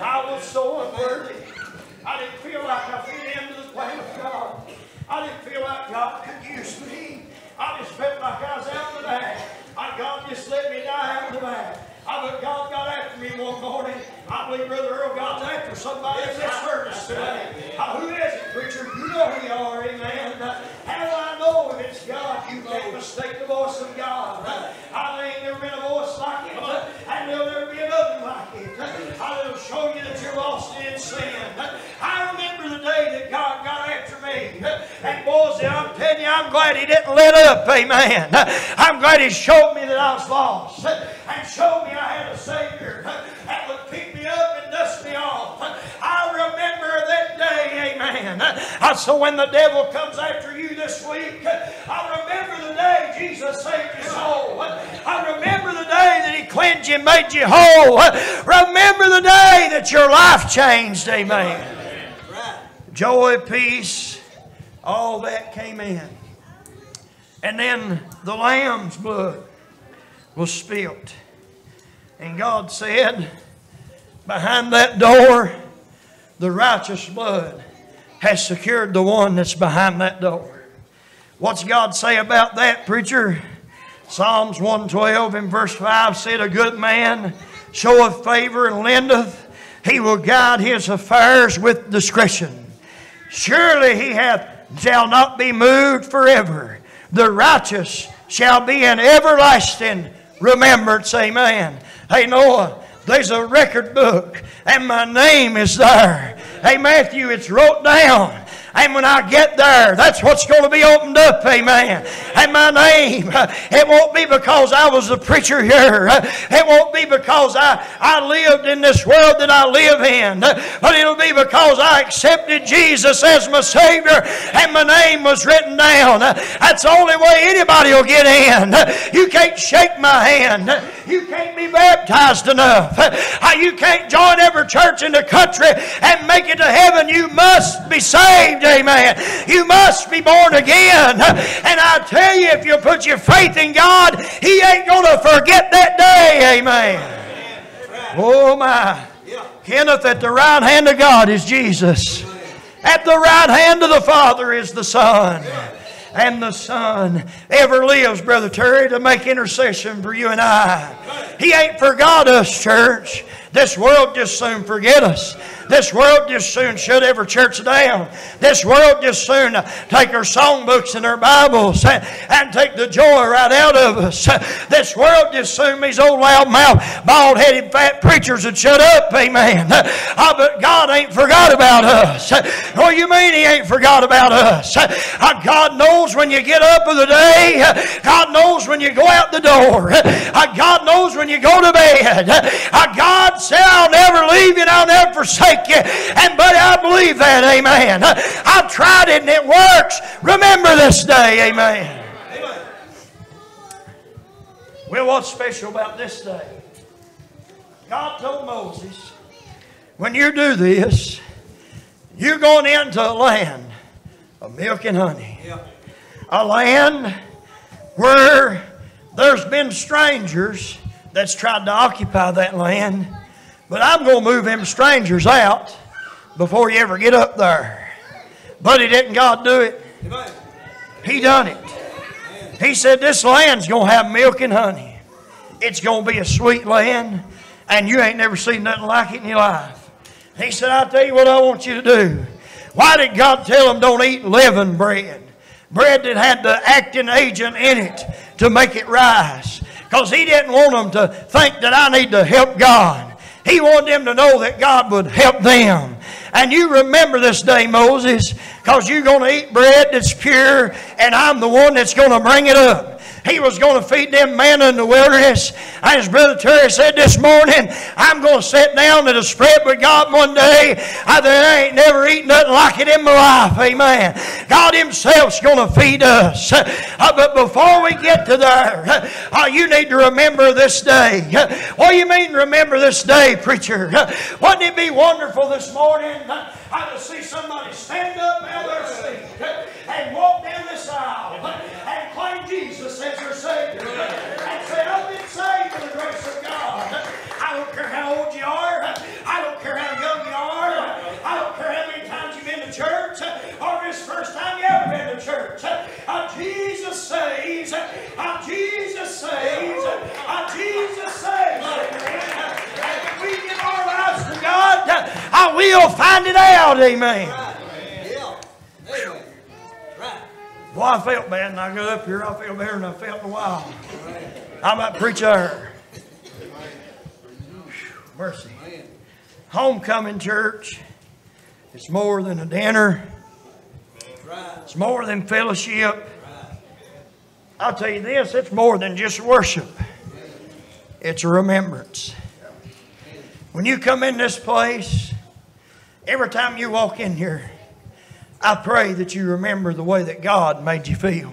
I was so unworthy. I didn't feel like I fit into the plan of God. I didn't feel like God could use me. I just felt like I was out in the. I, God just let me die out in the back. I but God got after me one morning. I believe Brother Earl God's after somebody in this service today. Uh, who is it, preacher? You know who you are, amen. Uh, how do I know if it's God? You can't mistake the voice of God. Uh, I ain't never been a voice like it, uh, and there'll never be another like it. Uh, I'll show you that you're lost in sin. Uh, I remember the day that God got after me. Uh, and boys, I'm telling you, I'm glad He didn't let up, amen. Uh, I'm glad He showed me that I was lost uh, and showed me So when the devil comes after you this week, I remember the day Jesus saved your soul. I remember the day that He cleansed you made you whole. Remember the day that your life changed, amen. Joy, peace, all that came in. And then the lamb's blood was spilt. And God said, behind that door, the righteous blood has secured the one that's behind that door. What's God say about that, preacher? Psalms 112 and verse 5 said, A good man showeth favor and lendeth, he will guide his affairs with discretion. Surely he hath shall not be moved forever. The righteous shall be in everlasting remembrance. Amen. Hey Noah, there's a record book, and my name is there. Hey Matthew, it's wrote down. And when I get there, that's what's going to be opened up, amen. And my name, it won't be because I was a preacher here. It won't be because I, I lived in this world that I live in. But it'll be because I accepted Jesus as my Savior and my name was written down. That's the only way anybody will get in. You can't shake my hand. You can't be baptized enough. You can't join every church in the country and make it to heaven. You must be saved, amen. You must be born again. And I tell you, if you put your faith in God, He ain't going to forget that day, amen. Oh my. Kenneth, at the right hand of God is Jesus. At the right hand of the Father is the Son. And the Son ever lives, Brother Terry, to make intercession for you and I. He ain't forgot us, church. This world just soon forget us. This world just soon shut every church down. This world just soon take our songbooks and our Bibles and, and take the joy right out of us. This world just soon these old loudmouth, bald-headed fat preachers would shut up, amen. Oh, but God ain't forgot about us. What do you mean He ain't forgot about us? Uh, God knows when you get up of the day. God knows when you go out the door. Uh, God knows when you go to bed. Uh, God said, I'll never leave you and I'll never forsake you. And buddy, I believe that, amen. I've tried it and it works. Remember this day, amen. Well, what's special about this day? God told Moses, when you do this, you're going into a land of milk and honey. A land where there's been strangers that's tried to occupy that land, but I'm going to move them strangers out before you ever get up there. Buddy, didn't God do it? He done it. He said this land's going to have milk and honey. It's going to be a sweet land, and you ain't never seen nothing like it in your life. He said, I'll tell you what I want you to do. Why did God tell them don't eat leavened bread? Bread that had the acting agent in it to make it rise. Because He didn't want them to think that I need to help God. He wanted them to know that God would help them. And you remember this day, Moses, because you're going to eat bread that's pure, and I'm the one that's going to bring it up. He was going to feed them manna in the wilderness. As Brother Terry said this morning, I'm going to sit down at a spread with God one day. I ain't never eaten nothing like it in my life. Amen. God Himself's going to feed us. Uh, but before we get to there, uh, you need to remember this day. What do you mean, remember this day, preacher? Wouldn't it be wonderful this morning uh, to see somebody stand up their seat uh, and walk down this aisle uh, and claim Jesus as their Savior and I've been saved by the grace of God. I don't care how old you are. I don't care how young you are. I don't care how many times you've been to church or this first time you ever been to church. Uh, Jesus saves. Uh, Jesus saves. Uh, Jesus saves. And if we give our lives to God, I will find it out. Amen. Boy, I felt bad, and I got up here. I felt better than I felt in a while. I might preach there. Mercy. Homecoming church. It's more than a dinner. It's more than fellowship. I'll tell you this, it's more than just worship. It's a remembrance. When you come in this place, every time you walk in here, I pray that you remember the way that God made you feel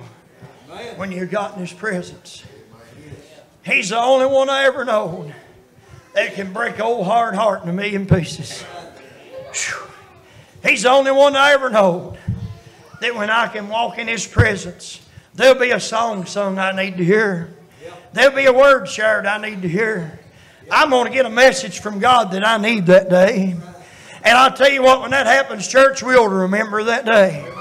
when you got in His presence. He's the only one I ever known that can break old hard heart in a million pieces. He's the only one I ever known that when I can walk in His presence, there'll be a song sung I need to hear. There'll be a word shared I need to hear. I'm going to get a message from God that I need that day. And I'll tell you what, when that happens, church, we ought to remember that day.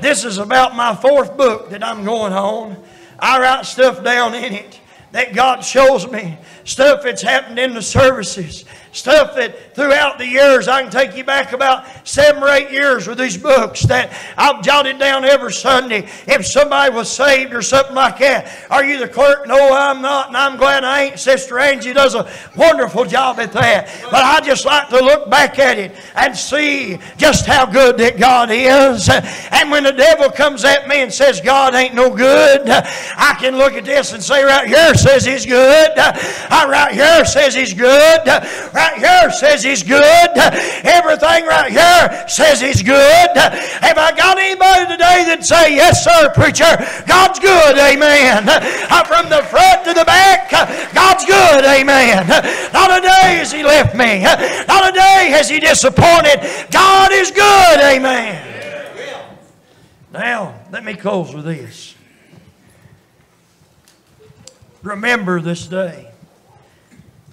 This is about my fourth book that I'm going on. I write stuff down in it that God shows me, stuff that's happened in the services, stuff that throughout the years, I can take you back about seven or eight years with these books that I've jotted down every Sunday. If somebody was saved or something like that, are you the clerk? No, I'm not, and I'm glad I ain't. Sister Angie does a wonderful job at that. But I just like to look back at it and see just how good that God is. And when the devil comes at me and says God ain't no good, I can look at this and say right here says he's good. I Right here says he's good. Right here says he's good. Everything right here says he's good. Have I got anybody today that say, yes, sir, preacher, God's good, amen. From the front to the back, God's good, amen. Not a day has he left me. Not a day has he disappointed. God is good, amen. Now, let me close with this. Remember this day.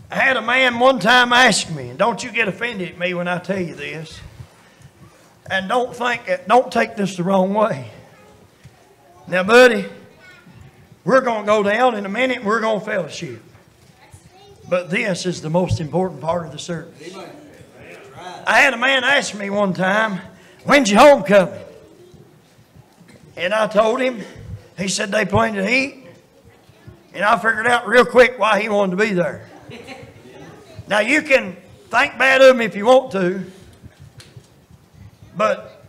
I had a man one time ask me, and don't you get offended at me when I tell you this, and don't think, don't take this the wrong way. Now, buddy, we're going to go down in a minute we're going to fellowship. But this is the most important part of the service. I had a man ask me one time, when's your homecoming? And I told him, he said they plan to eat. And I figured out real quick why he wanted to be there. Now, you can think bad of him if you want to, but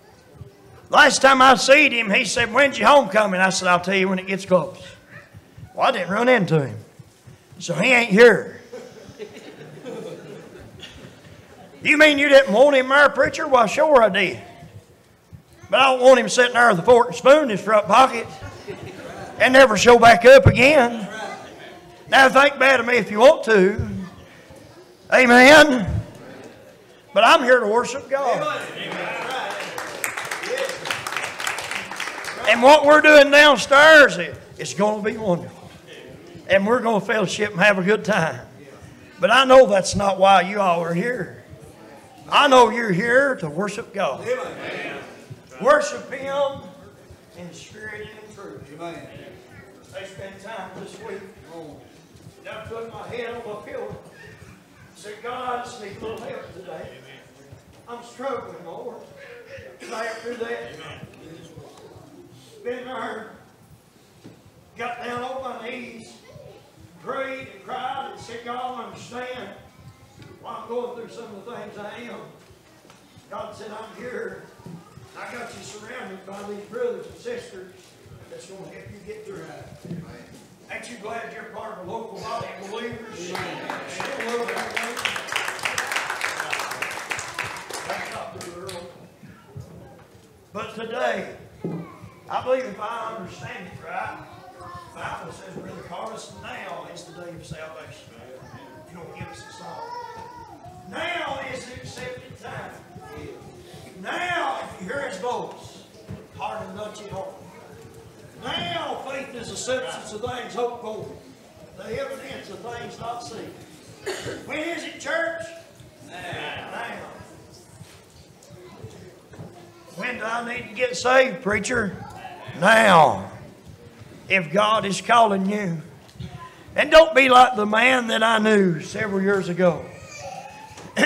last time I seen him, he said, When's your homecoming? I said, I'll tell you when it gets close. Well, I didn't run into him, so he ain't here. You mean you didn't want him there, preacher? Well, sure I did. But I don't want him sitting there with a fork and spoon in his front pocket and never show back up again. Now, think bad of me if you want to. Amen. But I'm here to worship God. And what we're doing downstairs, it's going to be wonderful. And we're going to fellowship and have a good time. But I know that's not why you all are here. I know you're here to worship God. Worship Him in spirit and in truth. They spent time this week. And I put my head on my pillow. Said, God, I just need a little help today. I'm struggling, Lord. Through that. Been there. Got down on my knees. Prayed and cried and said, God, I understand why I'm going through some of the things I am. God said, I'm here. I got you surrounded by these brothers and sisters that's going to help you get through it. Ain't you glad you're part of a local body of believers? Still love everything. That's not too early. But today, I believe if I understand it right, the Bible says, Brother Carlos, now is the day of salvation. You don't give us a song. Now is the accepted time. Now, if you hear his voice, harden not your heart. Now, faith is the substance of things hoped for, the evidence of things not seen. When is it, church? Now. Now. When do I need to get saved, preacher? Now. If God is calling you. And don't be like the man that I knew several years ago.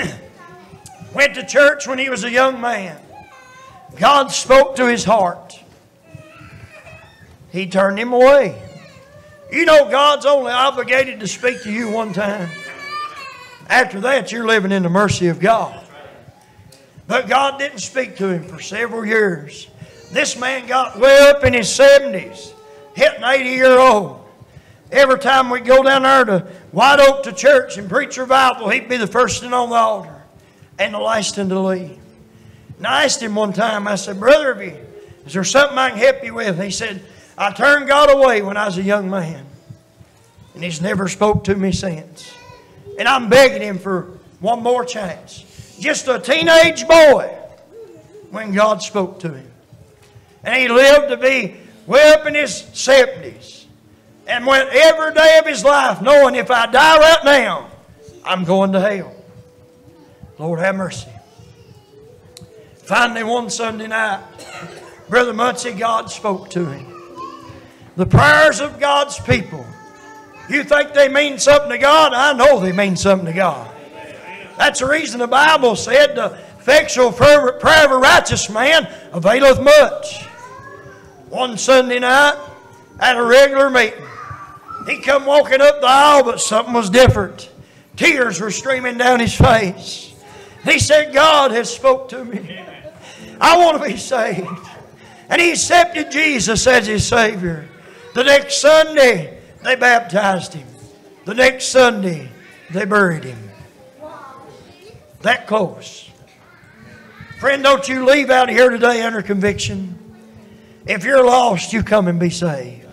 Went to church when he was a young man. God spoke to his heart. He turned him away. You know, God's only obligated to speak to you one time. After that, you're living in the mercy of God. But God didn't speak to him for several years. This man got way up in his 70s, hitting 80 year old. Every time we go down there to White Oak to church and preach revival, he'd be the first one on the altar and the last to leave. And I asked him one time, I said, Brother, is there something I can help you with? He said, I turned God away when I was a young man. And he's never spoke to me since. And I'm begging him for one more chance. Just a teenage boy when God spoke to him. And he lived to be way up in his 70s. And went every day of his life knowing if I die right now, I'm going to hell. Lord have mercy. Finally, one Sunday night, Brother Muncie, God spoke to him. The prayers of God's people. You think they mean something to God? I know they mean something to God. That's the reason the Bible said the effectual prayer of a righteous man availeth much. One Sunday night, at a regular meeting, he come walking up the aisle, but something was different. Tears were streaming down his face. He said, God has spoke to me. I want to be saved. And he accepted Jesus as his Savior. The next Sunday, they baptized him. The next Sunday, they buried him. That close. Friend, don't you leave out here today under conviction. If you're lost, you come and be saved.